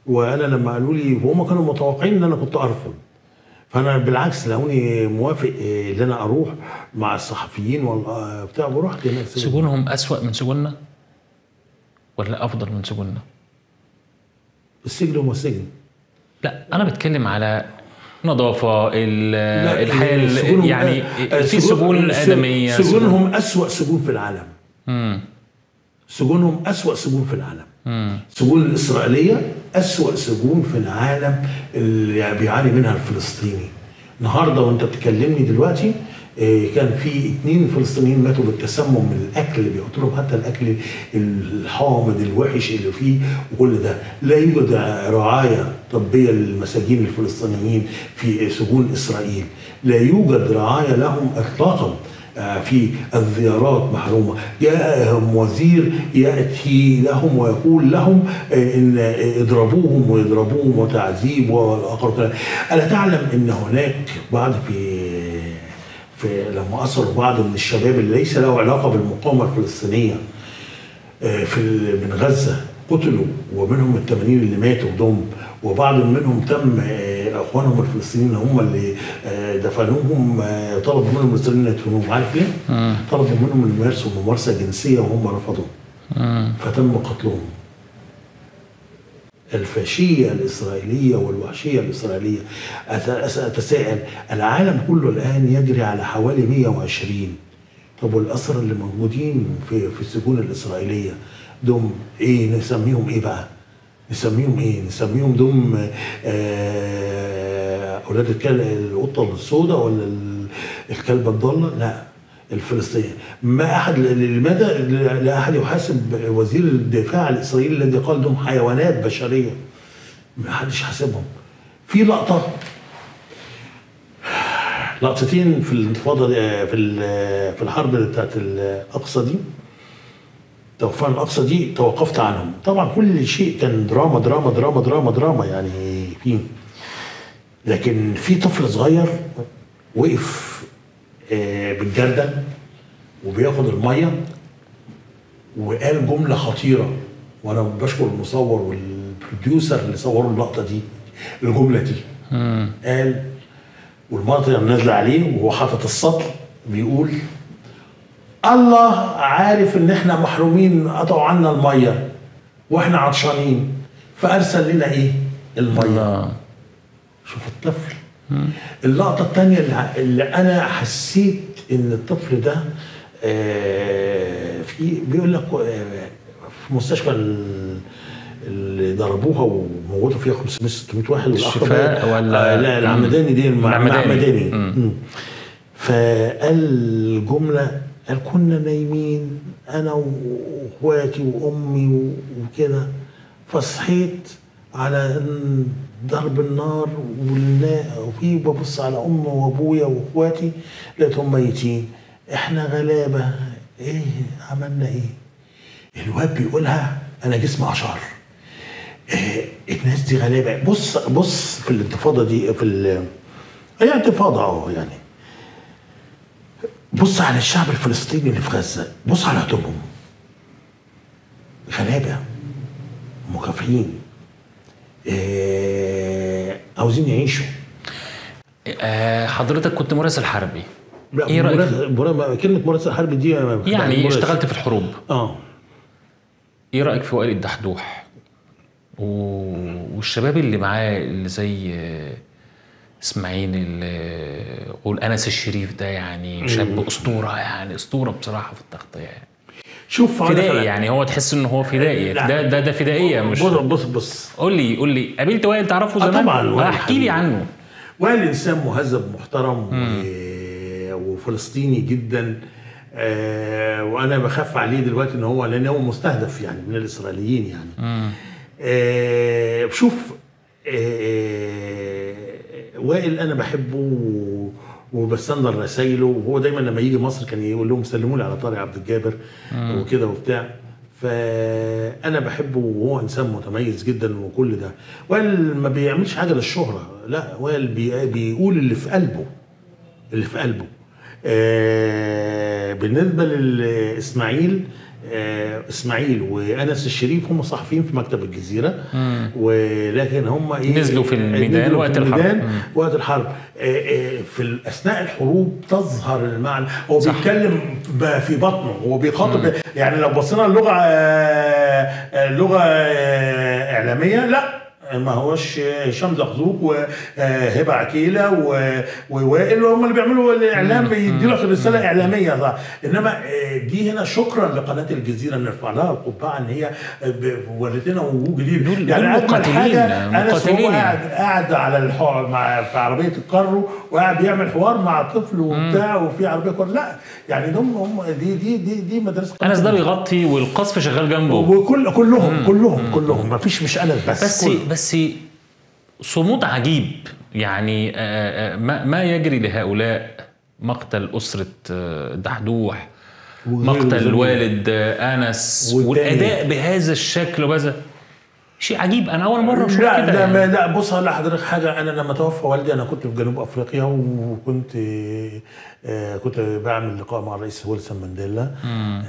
S2: وأنا لما قالوا لي وهم كانوا متوقعين إن أنا كنت أرفض. فأنا بالعكس لقوني موافق إيه، إن أنا أروح مع الصحفيين ولا بتاع. ورحت هناك.
S1: سجونهم أسوأ من سجوننا؟ ولا أفضل من سجوننا؟
S2: السجن هو السجن.
S1: لا أنا بتكلم على نظافة ال-
S2: لا،
S1: الحياة ال-
S2: سجونهم-
S1: يعني
S2: آه،
S1: في
S2: سجون-
S1: سجون
S2: سج-
S1: آدمية.
S2: سجونهم أسوأ سجون في العالم.
S1: مم.
S2: سجونهم أسوأ سجون في العالم.
S1: مم.
S2: السجون الإسرائيلية أسوأ سجون في العالم اللي بيعاني منها الفلسطيني. النهارده وأنت بتكلمني دلوقتي آه، كان في اتنين فلسطينيين ماتوا بالتسمم من الأكل اللي حتى الأكل الحامض الوحش اللي فيه وكل ده. لا يوجد رعاية طبية للمساجين الفلسطينيين في سجون إسرائيل. لا يوجد رعاية لهم اطلاقا آه، في الزيارات محرومة. جاءهم وزير يأتي لهم ويقول لهم آه، إن آه، اضربوهم ويضربوهم وتعذيب والآخر ألا تعلم أن هناك بعض في لما أسروا بعض من الشباب اللي ليس له علاقة بالمقاومة الفلسطينية آه، في من غزة قتلوا ومنهم ال 80 اللي ماتوا ضم وبعض منهم تم آه، إخوانهم الفلسطينيين هم اللي آه، دفنوهم طلبوا منهم الاسرائيليين يدفنوهم عارف ليه؟ طلبوا منهم ان يمارسوا ممارسة جنسية وهم رفضوا. فتم قتلهم الفاشية الإسرائيلية والوحشية الإسرائيلية أتساءل العالم كله الآن يجري على حوالي 120 طب والأسرى اللي موجودين في في السجون الإسرائيلية دول إيه نسميهم إيه بقى؟ نسميهم إيه؟ نسميهم دول آه، أولاد القطة السوداء ولا ال- الكلبة الضالة؟ لا الفلسطيني ما احد لماذا لا أحد يحاسب وزير الدفاع الإسرائيلي الذي قال دول حيوانات بشرية؟ ما حدش حاسبهم. في لقطة. لقطتين في الانتفاضة دي- في في الحرب بتاعت الأقصى دي. طوفان الأقصى دي توقفت عنهم. طبعا كل شيء كان دراما دراما دراما دراما دراما يعني فيه. لكن في طفل صغير وقف. بالجردل وبياخد المية وقال جملة خطيرة وأنا بشكر المصور وال producer اللي صوروا اللقطة دي الجملة دي
S1: مم.
S2: قال والمطر نازلة عليه وهو حاطط السطر بيقول الله عارف إن إحنا محرومين قطعوا عنا المية وإحنا عطشانين فأرسل لنا إيه؟
S1: المية
S2: شوف الطفل اللقطة الثانية اللي, أنا حسيت إن الطفل ده آه، في بيقول لك آه، في مستشفى ال- اللي ضربوها وموتوا فيها 500 600 واحد
S1: الشفاء
S2: بقى-
S1: ولا-
S2: آه لا العمداني دي
S1: العمداني.
S2: فقال جملة قال كنا نايمين أنا وإخواتي وأمي وكده فصحيت على إن ضرب النار وفي ببص على أمي وأبويا وإخواتي لقيتهم ميتين. إحنا غلابة. إيه؟ عملنا إيه؟ الواد بيقولها أنا جسمي أشعر إيه؟ الناس دي غلابة. بص بص في الانتفاضة دي في ال- هي انتفاضة آه يعني. بص على الشعب الفلسطيني اللي في غزة. بص على هدومهم غلابة. مكافحين عاوزين يعيشوا.
S1: آه، حضرتك كنت مراسل حربي.
S2: لا،
S1: إيه رأيك؟
S2: مراسل- مرا- كلمة مراسل حرب دي
S1: يعني. اشتغلت في الحروب.
S2: آه.
S1: إيه رأيك في وائل الدحدوح؟ و- والشباب اللي معاه اللي زي آه، إسماعيل ال- والانس الشريف ده يعني شاب أسطورة يعني أسطورة بصراحة في التغطية. يعني
S2: شوف
S1: فدائي يعني هو تحس ان هو فدائي. ده ده ده فدائية مش
S2: بص بص بص.
S1: قول لي قول لي. قابلت وائل تعرفه
S2: آه
S1: زمان؟
S2: طبعاً، وائل
S1: احكي لي. عنه.
S2: وائل إنسان مهذب محترم وفلسطيني جدا. آه وأنا بخاف عليه دلوقتي إن هو لأن هو مستهدف يعني من الإسرائيليين يعني. آه شوف آه وائل أنا بحبه و- وبستنظر رسايله وهو دايما لما يجي مصر كان يقول لهم سلموا لي على طارق عبد الجابر وكده وبتاع. فأنا بحبه وهو إنسان متميز جدا وكل ده. وائل ما بيعملش حاجة للشهرة. لا وائل بي- بيقول اللي في قلبه اللي في قلبه. آه بالنسبة لاسماعيل آه إسماعيل وأنس الشريف هم صحفيين في مكتب الجزيرة ولكن هم إيه
S1: نزلوا في الميدان
S2: نزلوا
S1: وقت الحرب.
S2: الميدان. وقت الحرب آه، آه، في أثناء الحروب تظهر المعنى هو
S1: صح.
S2: بيتكلم في بطنه هو بيخاطب يعني لو بصينا اللغة آه، آه، لغة آه، إعلامية لا ما هوش هشام زقزوق وهبه عكيلة و- ووائل هم اللي بيعملوا الإعلام بيدي لك رسالة إعلامية صح. إنما آه، دي هنا شكرا لقناة الجزيرة نرفع لها القبعة إن هي لنا وجوه جديد. يعني أجمل
S1: مقاتلين،
S2: حاجة انس هو. قاعد قاعد على الحوار مع في عربية الكارو وقاعد بيعمل حوار مع طفل وبتاع وفي عربية كارو. لا يعني دول هم دي دي دي دي مدرسة
S1: أنس ده بيغطي والقصف شغال جنبه.
S2: وكل كلهم كلهم كلهم. ما فيش مش أنس بس
S1: بس
S2: كله.
S1: بس صمود عجيب يعني آه، آه، ما يجري لهؤلاء مقتل أسرة آه، دحدوح مقتل
S2: زميله.
S1: والد آنس
S2: والتاني.
S1: والأداء بهذا الشكل وبهذا شيء عجيب. أنا أول مرة
S2: أشوف
S1: كده
S2: لا,
S1: يعني.
S2: لا بص هقول لحضرتك حاجة. أنا لما توفى والدي أنا كنت في جنوب أفريقيا وكنت آه كنت بعمل لقاء مع الرئيس ويلسون مانديلا.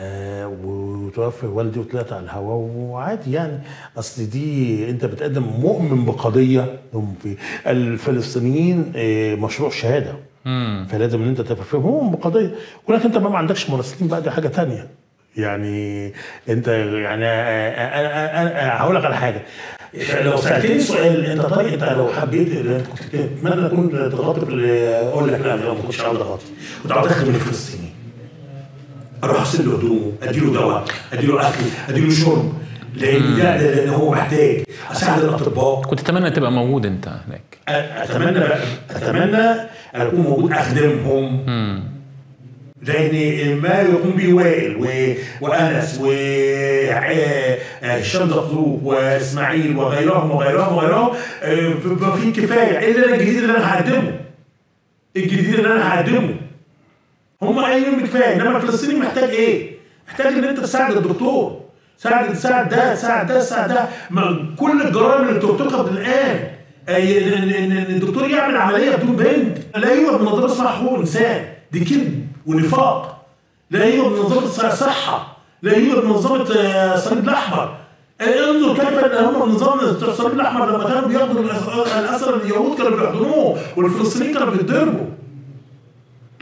S2: آه وتوفى والدي وطلعت على الهواء وعادي يعني. أصل دي أنت بتقدم مؤمن بقضية. هم في الفلسطينيين آه مشروع شهادة. فلازم إن أنت تفهمهم بقضية. ولكن أنت ما عندكش مراسلين بقى دي حاجة تانية. يعني انت يعني أنا أنا هقول لك على حاجة. لو سألتني سؤال أنت طيب أنت لو حبيت أنت كنت تتمنى تكون تغطي في- أقول لك لا ما كنتش عاوز اغطي كنت عاوز أخدم الفلسطيني أروح أغسل له هدومه أديله دواء أديله أكل أديله شرب لأن ده لأن هو محتاج. أساعد الأطباء.
S1: كنت أتمنى تبقى موجود أنت هناك.
S2: أتمنى بقى أتمنى ان أكون موجود أخدمهم. لأن ما يقوم به وائل و- وأنس وهشام زقزوق وإسماعيل وغيرهم وغيرهم وغيرهم. آه، بيبقى في كفاية إلا الجديد اللي أنا هقدمه. الجديد اللي أنا هقدمه. هم قايلين بكفايه إنما الفلسطيني محتاج إيه؟ محتاج إن أنت تساعد الدكتور. ساعد ساعد ده ساعد ده ساعد ده. ما كل الجرائم اللي بترتكب الآن ان الدكتور يعمل عملية بدون بنج. لا يوجد منظمه اسمها حقوق إنسان. دي كذب. ونفاق لا يوجد منظمه صحه لا منظمه آه، الصليب الاحمر آه، انظر كيف ان هم نظام الصليب الاحمر لما كانوا بياخدوا الاسرى اليهود كانوا بيحضنوه والفلسطينيين كانوا بيتضربوا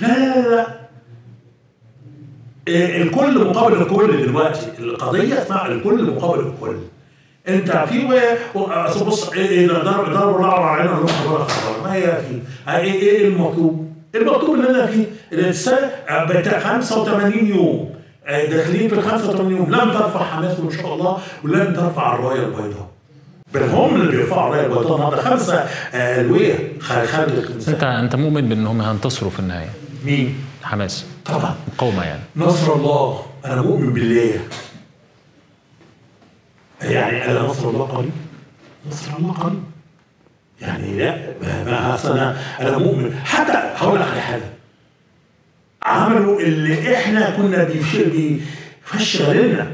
S2: لا لا لا إيه، الكل مقابل الكل دلوقتي القضية اسمها الكل مقابل الكل انت في بص إيه إيه ضرب ضرب الله علينا نروح ما هي في إيه إيه المطلوب؟ المطلوب اللي أنا فيه السنة بتاع 85 يوم. آه، داخلين في ال 85 يوم. لم ترفع حماس إن شاء الله ولن ترفع الراية البيضاء. بل هم اللي بيرفعوا الراية البيضاء. النهارده خمسه الويه خارج الكنيسه
S1: أنت أنت مؤمن بأنهم هينتصروا في النهاية؟
S2: مين؟
S1: حماس.
S2: طبعا.
S1: مقاومة يعني.
S2: نصر الله. أنا مؤمن بالله. يعني أنا نصر الله قريب؟ نصر الله قريب. يعني لا ما- ما اصل أنا مؤمن. حتى هقول لك على حاجة. عملوا اللي إحنا كنا بيفشل بيفشل لنا.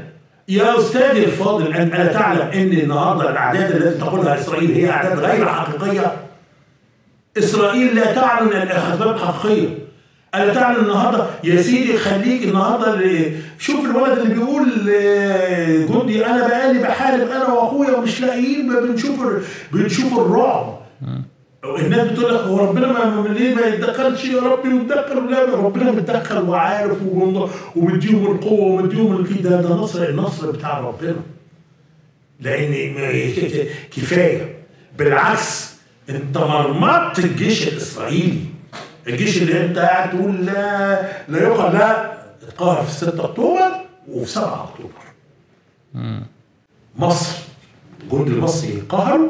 S2: يا استاذي الفاضل ان الا تعلم إن النهارده الأعداد التي تقولها إسرائيل هي أعداد غير حقيقية؟ إسرائيل لا تعلن الاسباب الحقيقية. أنا تعالى النهارده. يا سيدي خليك النهارده اللي- شوف الولد اللي بيقول آه، جندي أنا بقالي بحارب أنا وأخويا ومش لاقيين بنشوف بنشوف الرعب. الناس بتقول لك هو ربنا ما ليه ما يتدخلش يا رب يتدخل لا ربنا بيتدخل وعارف ومديهم القوة ومديهم فيه. ده ده نصر النصر بتاع ربنا. لأن كفاية. بالعكس انت مرمطت الجيش الإسرائيلي. الجيش اللي انت قاعد تقول لا لا يقال لا اتقهر في 6 أكتوبر وفي 7 أكتوبر. مصر الجند المصري قهروا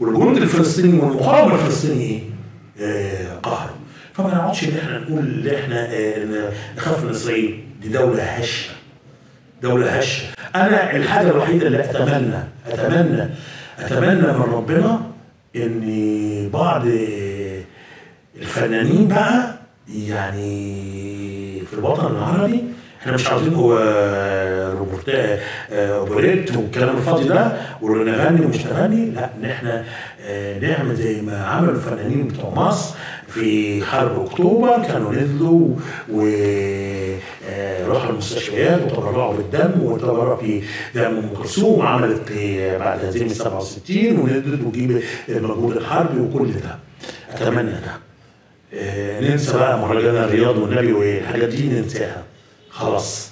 S2: والجند الفلسطيني والمقاومة الفلسطيني آه، قهروا. فما نقعدش إن إحنا نقول إن إحنا آه، نخاف من إسرائيل. دي دولة هشة. دولة هشة. أنا الحاجة الوحيدة اللي أتمنى أتمنى أتمنى من ربنا إن بعض الفنانين بقى يعني في الوطن العربي إحنا مش عاوزين هو روبورتا أوبريت والكلام الفاضي ده ونغني ومش نغني لا إن إحنا آه، نعمل زي ما عملوا الفنانين بتوع مصر في حرب أكتوبر كانوا نزلوا وراحوا المستشفيات وتبرعوا بالدم وتبرع في دم أم كلثوم عملت آه، بعد هزيمه 67 ونزلت وجيب المجهود الحربي وكل ده. أتمنى ده. آه، ننسى بقى مهرجان الرياض والنبي والحاجات دي ننساها. خلاص.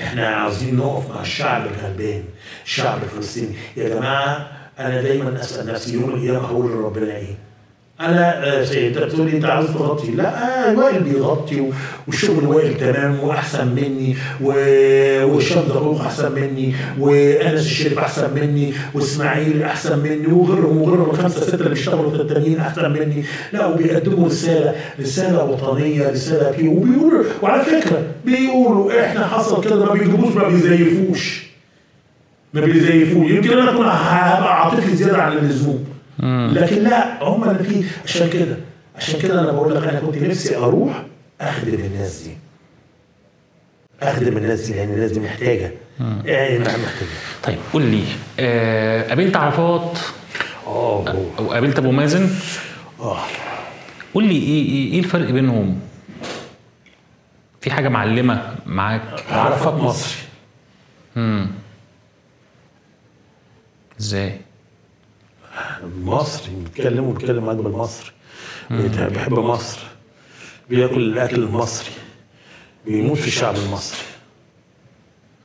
S2: إحنا عاوزين نقف مع الشعب الغلبان الشعب الفلسطيني يا جماعة أنا دايما أسأل نفسي يوم القيامة هقول لربنا إيه؟ أنا سيد بتقول أنت عاوز تغطي؟ لا آه، وائل بيغطي والشغل وائل تمام وأحسن مني و- والشاب دقوق أحسن مني وأنس الشريف أحسن مني وإسماعيل أحسن مني وغيرهم وغيرهم الخمسه ستة اللي بيشتغلوا التانيين أحسن مني. لا وبيقدموا رسالة رسالة وطنية رسالة فيه وبيقولوا وعلى فكرة بيقولوا إحنا حصل كده ما بيجيبوش ما بيزيفوش. ما بيزيفوش. يمكن أنا أكون هبقى عاطفي زيادة عن اللزوم. لكن لا هم اللي فيه. عشان كده. عشان كده أنا بقول لك أنا كنت نفسي أروح أخدم الناس دي. أخدم الناس دي لأن الناس دي محتاجة. يعني محتاجه
S1: طيب قول لي آه قابلت عرفات؟
S2: آه
S1: أو قابلت أبو مازن؟
S2: آه.
S1: قول لي إيه إيه, إيه الفرق بينهم؟ في حاجة معلمة معاك؟
S2: عرفات مصري.
S1: إزاي؟
S2: مصري بيتكلم وبيتكلم معاك بالمصري بيحب مصر بياكل الأكل المصري بيموت في الشعب المصري.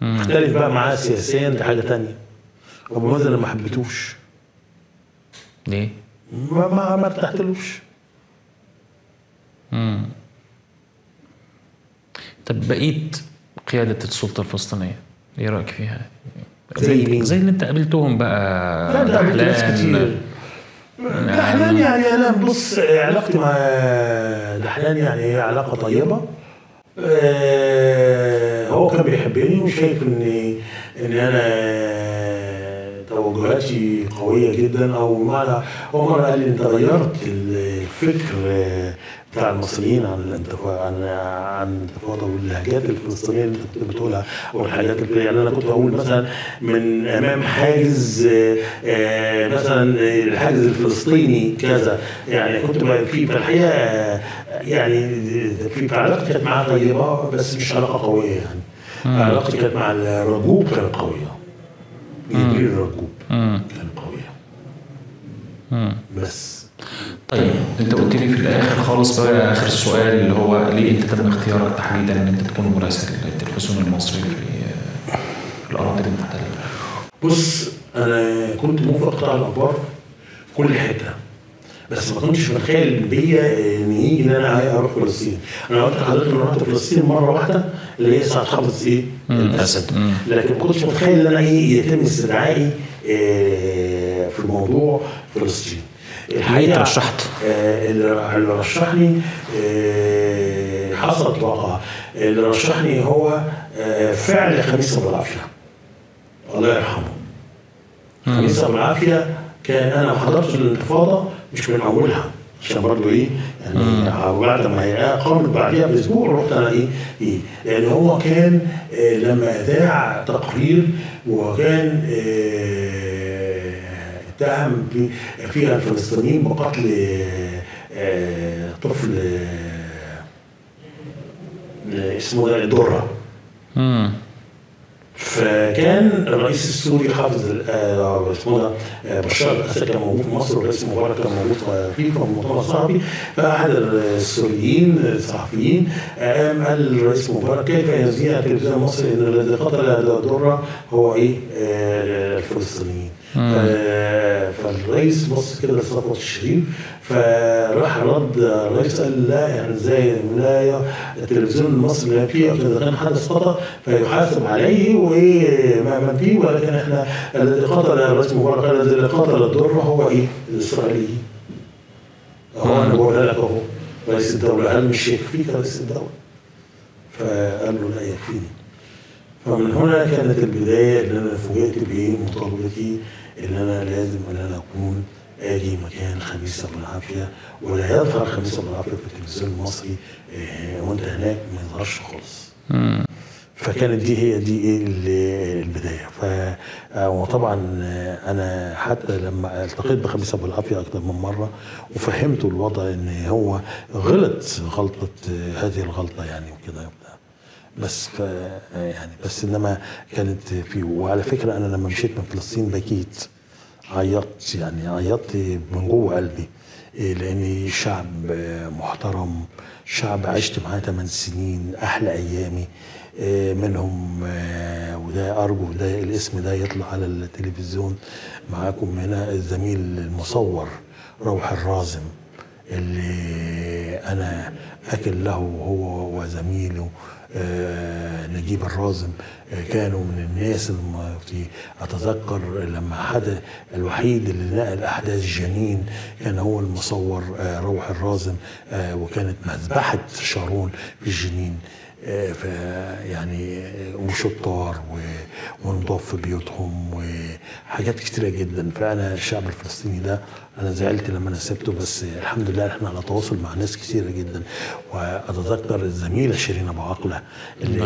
S2: مختلف بقى معاه سياسيا دي حاجة تانية. أبو مازن ما حبيتوش
S1: ليه؟
S2: ما ما, ما ارتحتلوش.
S1: طب بقيت قيادة السلطة الفلسطينية إيه رأيك فيها؟
S2: زي مين؟
S1: زي اللي انت قابلتهم بقى
S2: لا ده قابلت ناس. كتير دحلان يعني أنا بص علاقتي مع دحلان يعني هي علاقة طيبة آه، هو كان بيحبني وشايف ان ان أنا توجهاتي قوية جدا أو معنى هو مرة قال لي أنت غيرت الفكر بتاع المصريين عن الانتفاضه عن عن الانتفاضه واللهجات الفلسطينية اللي انت بتقولها أو الحاجات اللي يعني أنا كنت أقول مثلا من إمام حاجز آه، مثلا الحاجز الفلسطيني كذا. يعني كنت في في الحقيقة يعني في علاقتي كانت معاه طيبة بس مش علاقة قوية يعني. علاقتي كانت مع الرجوب كانت قوية. جبريل الرجوب كانت قوية. بس.
S1: طيب انت قلت لي في الآخر خالص بقى آخر السؤال اللي هو ليه انت تم اختيارك تحديدا إن انت تكون مراسل التلفزيون المصري في الأراضي المحتلة؟
S2: بص أنا كنت موفق قطاع الأخبار في كل حتة بس ما كنتش متخيل بيا إن يجي إن أنا أروح فلسطين. أنا قلت لحضرتك إن أنا رحت فلسطين مرة واحدة اللي هي ساعة حافظ إيه الاسد لكن ما كنتش متخيل إن أنا إيه يتم استدعائي آه، في الموضوع فلسطين.
S1: ترشحت؟
S2: آه، اللي اللي رشحني آه، حصلت واقعة. اللي رشحني هو آه، فعل خميس أبو العافية. الله يرحمه. خميس أبو العافية كان أنا ما حضرتش الانتفاضه مش من أولها عشان برضه إيه يعني بعد ما هي قامت بعديها بأسبوع رحت أنا إيه إيه لأن هو كان لما اذاع تقرير وكان آه اتهم فيها الفلسطينيين بقتل آه، طفل آه، اسمه
S1: مم.
S2: فكان الرئيس السوري حافظ آه، اسمه بشار الأسد كان موجود في مصر والرئيس مبارك كان موجود في مؤتمر صحفي. فأحد السوريين الصحفيين قام قال للرئيس مبارك كيف يذيع تلفزيون مصر إن الذي قتل دره هو إيه الفلسطينيين؟ فالرئيس بص كده لصفوت الشريف فراح رد الرئيس قال لا يعني إزاي لا التلفزيون المصري لا فيه إذا كان حدث خطأ فيحاسب عليه وإيه ما فيه ولكن إحنا الذي قتل الرئيس مبارك قال الذي قتل الضر هو إيه؟ الإسرائيلي. هو أنا بقولها لك أهو رئيس الدولة. هل مش يكفيك رئيس الدولة؟ فقال له لا يكفيني. فمن هنا كانت البداية إن أنا فوجئت بمطالبتي إن أنا لازم أن أنا أكون آجي مكان خميس ابو العافية ولا يظهر خميس ابو العافية في التلفزيون المصري آه، وأنت هناك ما يظهرش خالص. فكانت دي هي دي إيه ال- البداية. ف آه، وطبعا آه، أنا حتى لما التقيت بخميس ابو العافية أكثر من مرة وفهمته الوضع إن هو غلط غلطة هذه الغلطة يعني وكده. بس ف يعني بس إنما كانت في وعلى فكرة أنا لما مشيت من فلسطين بكيت عيطت يعني عيطت من جوه قلبي إيه، لأني شعب محترم شعب عشت معاه 8 سنين أحلى أيامي آه، منهم آه، وده أرجو ده الاسم ده يطلع على التلفزيون معاكم هنا الزميل المصور روح الرازم اللي أنا أكل له هو وزميله نجيب الرازم آه، كانوا من الناس في أتذكر لما حدا الوحيد اللي نقل أحداث جنين كان هو المصور آه، روح الرازم آه، وكانت مذبحة شارون في الجنين. آه، ف يعني آه، وشطار ونضاف في بيوتهم وحاجات كتيرة جدا. فأنا الشعب الفلسطيني ده أنا زعلت لما أنا سبته بس الحمد لله إحنا على تواصل مع ناس كتيرة جدا. وأتذكر الزميلة شيرين أبو عقلة اللي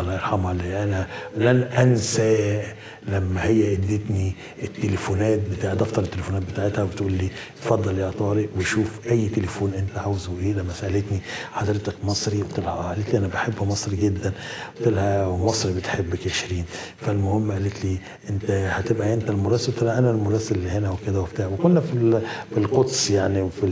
S2: الله يرحمها اللي أنا لن أنسى لما هي ادتني التليفونات بتاع دفتر التليفونات بتاعتها وبتقول لي اتفضل يا طارق وشوف أي تليفون أنت عاوزه. إيه لما سألتني حضرتك مصري؟ قلت لها آه. قالت لي أنا بحب مصر جدا. قلت لها ومصر بتحبك يا شيرين. فالمهم قالت لي أنت هتبقى أنت المراسل. قلت لها أنا المراسل اللي هنا وكده وبتاع. وكنا في ال- في القدس يعني وفي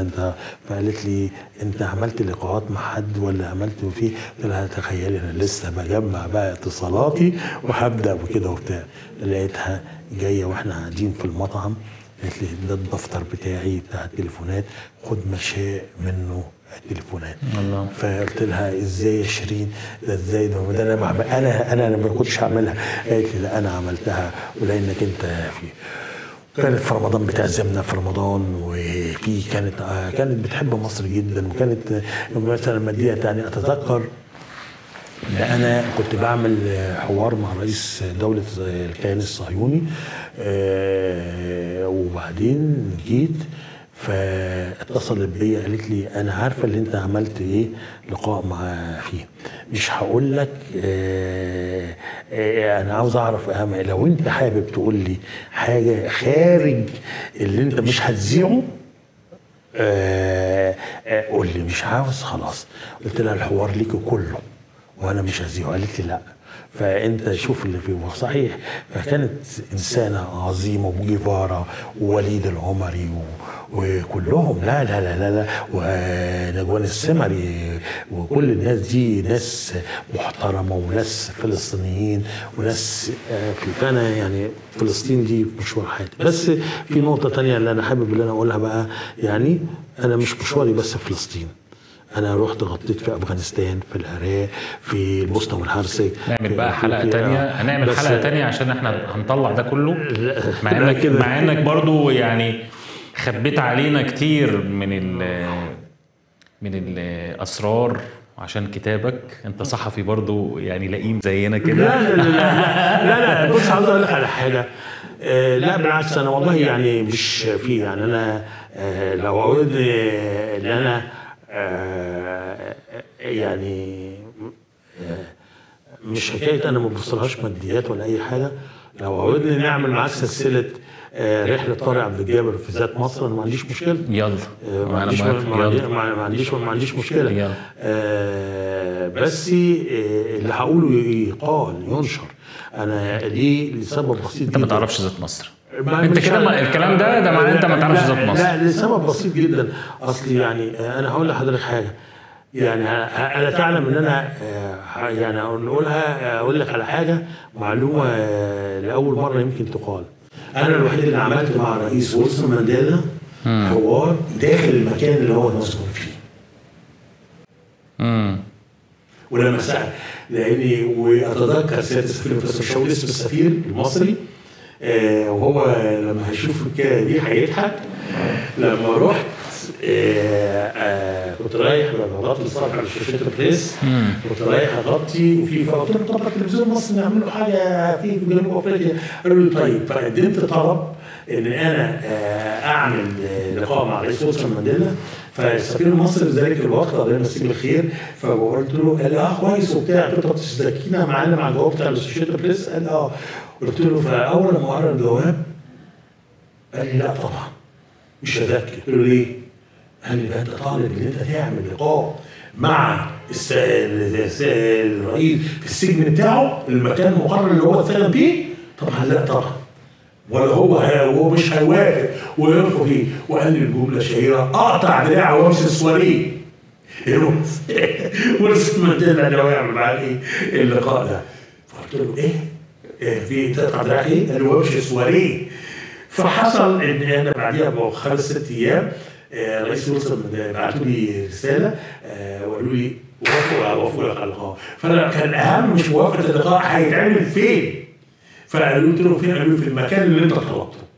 S2: انت فقالت لي أنت عملت لقاءات مع حد ولا عملت فيه؟ قلت لها تخيلي أنا لسه بجمع بقى اتصالاتي وهبدأ وكده وبتاع لقيتها جاية وإحنا قاعدين في المطعم قالت لي ده الدفتر بتاعي بتاع التليفونات خد ما شاء منه التليفونات.
S1: الله.
S2: فقلت لها إزاي يا شيرين؟ ده إزاي ده؟ ده أنا أنا أنا ما كنتش هعملها. قالت لي لا أنا عملتها ولأنك أنت في كانت في رمضان بتعزمنا في رمضان وفي كانت كانت بتحب مصر جدا وكانت مثلا مادية يعني أتذكر ده أنا كنت بعمل حوار مع رئيس دولة الكيان الصهيوني آه، وبعدين جيت فاتصلت بيا قالت لي أنا عارفة اللي أنت عملت إيه لقاء مع فيه. مش هقول لك آه، آه، أنا عاوز أعرف أهم لو أنت حابب تقول لي حاجة خارج اللي أنت مش هتذيعه آه، آه، قول لي. مش عاوز خلاص. قلت لها الحوار ليكي كله. وأنا مش هذيعه قالت لي لا. فانت شوف اللي فيه وصحيح فكانت إنسانة عظيمة وجيفارا ووليد العمري و- وكلهم. لا لا لا لا, لا. ونجوان السمري وكل الناس دي ناس محترمة وناس فلسطينيين وناس آه، في فانا يعني فلسطين دي مشوار حياتي. بس في نقطة تانية اللي أنا حابب اللي أنا أقولها بقى. يعني أنا مش مشواري بس فلسطين. أنا رحت غطيت في أفغانستان في العراق في البوسنه والهرسك
S1: نعمل بقى
S2: حلقة.
S1: تانية. هنعمل حلقة تانية عشان إحنا هنطلع ده كله. مع انك. مع إنك برضو يعني خبيت علينا كتير من ال من الاسرار عشان كتابك. أنت صحفي برضو يعني لئيم زينا كده.
S2: لا لا لا لا, لا, بص عاوز أقول لك على حاجة. آه لا بالعكس. أنا والله يعني مش في يعني أنا آه لو أقول إن أنا آه يعني آه مش حكاية أنا ما ببصلهاش ماديات ولا أي حاجة لو عودنا نعمل معاك سلسلة آه، رحلة طارق عبد الجابر في ذات مصر أنا ما عنديش مشكلة
S1: يلا
S2: آه، ما عنديش. ما عنديش. ما عنديش مشكلة
S1: يلا.
S2: آه، بس اللي هقوله يقال ينشر أنا ليه لسبب بسيط
S1: أنت ما. تعرفش ذات مصر انت كده الكلام ده ده معناه انت ما تعرفش ذات مصر.
S2: لا لسبب بسيط جدا. اصل يعني آه، أنا هقول لحضرتك حاجة. يعني أنا تعلم ان أنا آه، يعني أقول نقولها أقول لك على حاجة معلومة آه، لأول مرة يمكن تقال. أنا الوحيد اللي عملت مع رئيس ويلسون مانديلا حوار داخل المكان اللي هو مسكن فيه.
S1: امم
S2: ولما سأل لأني وأتذكر سيادة السفير بروفيسور شاول اسم السفير المصري آه وهو لما هيشوف الحكاية دي هيضحك. لما رحت آه آه كنت رايح بغطي الصفحه على Associated Press كنت رايح أغطي وفي فقلت له طب التلفزيون المصري نعمل له حاجة في جنوب أفريقيا. قالوا لي طيب فقدمت طلب إن أنا آه أعمل آه، لقاء مع رئيس نيلسون مانديلا. فالسفير المصري في ذلك الوقت الله يمسيه بالخير. فقلت له قال لي آه كويس وبتاع. قلت له طب تزكينا معانا مع الجواب بتاع ال Associated Press قال آه. قلت له فأول ما قرا الجواب قال لي لا طبعا مش هذاكر قلت له ليه؟ قال لي أنت طالب إن أنت تعمل لقاء مع الرئيس في السجن بتاعه المكان المقرر اللي هو اتسجن فيه؟ طبعا لا طبعا. ولا هو هو مش هيوافق ويرفض فيه وقال لي الجملة الشهيره أقطع دراعه وامشي سواريه. ويلسون مانديلا اللي هو يعمل معاه إيه؟ اللقاء ده. فقلت له إيه؟ إيه في تقطع دراعك إيه؟ قال لي وامشي سواريه فحصل إن أنا بعديها بخمس ست أيام آه، رئيس ويلسون بعتوا لي رسالة آه، وقالوا لي وافقوا وافقوا لك على اللقاء فأنا كان اهم مش موافقة اللقاء هيتعمل فين؟ فقالوا له فين؟ قالوا في المكان اللي أنت طلبته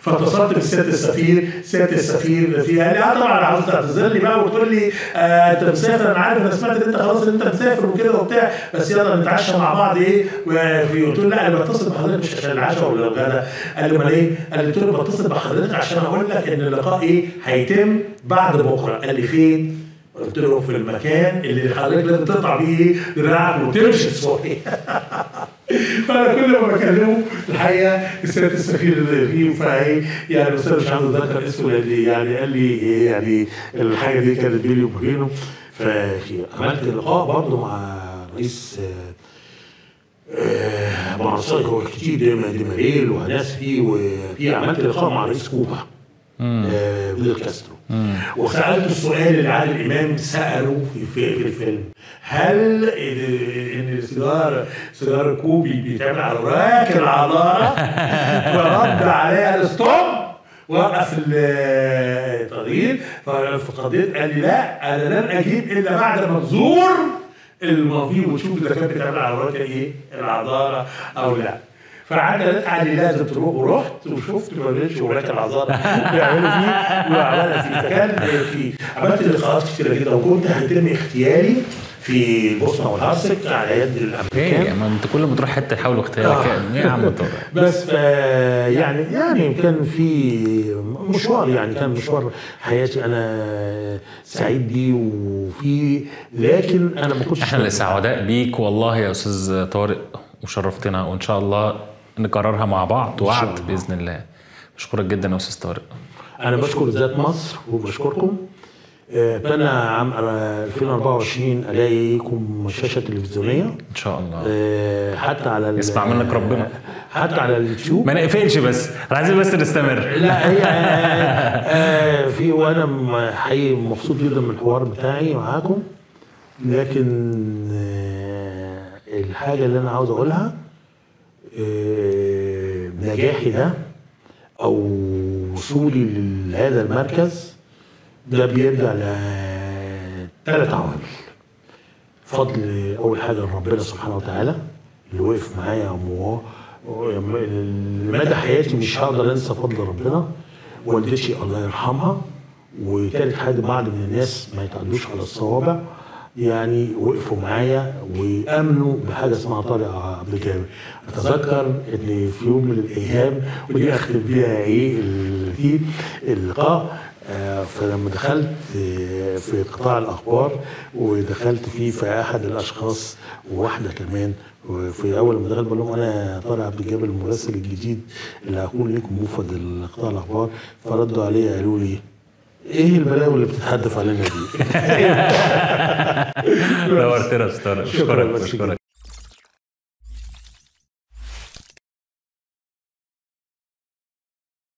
S2: فاتصلت بسياده السفير. سيادة السفير في قال لي آه طبعا عاوز تعتذر لي بقى وتقول لي آه أنت مسافر؟ أنا عارف أنا سمعت إن أنت خلاص إن أنت مسافر وكده وبتاع بس يلا نتعشى مع بعض إيه؟ قلت له لا أنا بتصل بحضرتك مش عشان العشاء ولا الغدا. قال لي أمال إيه؟ قال لي قلت له بتصل بحضرتك عشان أقول لك إن اللقاء إيه؟ هيتم بعد بكرة. قال لي فين؟ قلت له في المكان اللي حضرتك لازم تقطع بيه إيه؟ دراعك وتمشي سوري فأنا كل ما بكلمه الحقيقة سياده السفير اللي فايه يعني الأستاذ مش عاوز اتذكر اسمه يعني يعني قال لي إيه يعني الحاجة دي كانت بيني وبينه. ففي عملت لقاء برضه مع رئيس آه، مع هو كتير دي دي ماريل وناس فيه وفي عملت لقاء مع رئيس كوبا. فيدل كاسترو. وسالته السؤال اللي عادل امام سأله في, في, في الفيلم. هل ان السيجار سيجار كوبي بيتعمل على وراك العذاره فرد عليها الستوب وقف التغيير. فقضيت قال لي لا أنا لن أجيب إلا بعد ما تزور الماضي وتشوف إذا كانت بتعمل على وراك إيه؟ العذاره أو لا. فعدت قال لي لازم تروح ورحت وشفت ما لقيتش وراك العذاره بيعملوا فيه وعملها فيه. فكان في عملت لقاءات كتيره جدا وكنت هيتم اختياري في البوسنه والهرسك على يد الأمريكان.
S1: ما أنت كل ما تروح حتة تحاول اختيارك.
S2: آه.
S1: يا عم طارق
S2: بس ف يعني يعني كان في مشوار يعني كان مشوار حياتي أنا سعيد بيه وفي لكن أنا ما كنتش
S1: إحنا اللي سعداء بيك والله يا أستاذ طارق وشرفتنا وإن شاء الله نكررها مع بعض وعد. بإذن الله. بشكرك جدا يا أستاذ طارق.
S2: أنا بشكر ذات مصر وبشكركم. آه، أتمنى عام 2024 ألاقيكم شاشه تلفزيونية.
S1: إن شاء الله.
S2: آه، حتى على
S1: يسمع منك ربنا.
S2: حتى على اليوتيوب.
S1: ما نقفلش بس. إحنا عايزين بس نستمر.
S2: لا هي آه، آه، في وأنا حقيقي مبسوط جدا من الحوار بتاعي معاكم. لكن آه، الحاجة اللي أنا عاوز أقولها آه، نجاحي ده أو وصولي لهذا المركز ده بيرجع لثلاث عوامل. فضل أول حاجة ربنا سبحانه وتعالى اللي وقف معايا مدى حياتي مش هقدر أنسى فضل ربنا. والدتي الله يرحمها. وتالت حاجة بعض من الناس ما يتعدوش على الصوابع يعني وقفوا معايا وآمنوا بحاجة اسمها طارق عبد الجابر. أتذكر إن في يوم من الأيام ودي أختم بيها إيه اللقاء آه، فلما دخلت آه، في قطاع الأخبار ودخلت فيه في أحد الأشخاص وواحدة كمان وفي أول ما دخلت بقول لهم أنا طارق عبد الجابر المراسل الجديد اللي هكون لكم موفد لقطاع الأخبار فردوا عليا قالوا لي إيه البلاوي اللي بتتحدث علينا دي؟
S1: نورتنا يا
S2: أستاذ.
S1: أشكرك
S2: بس
S1: أشكرك.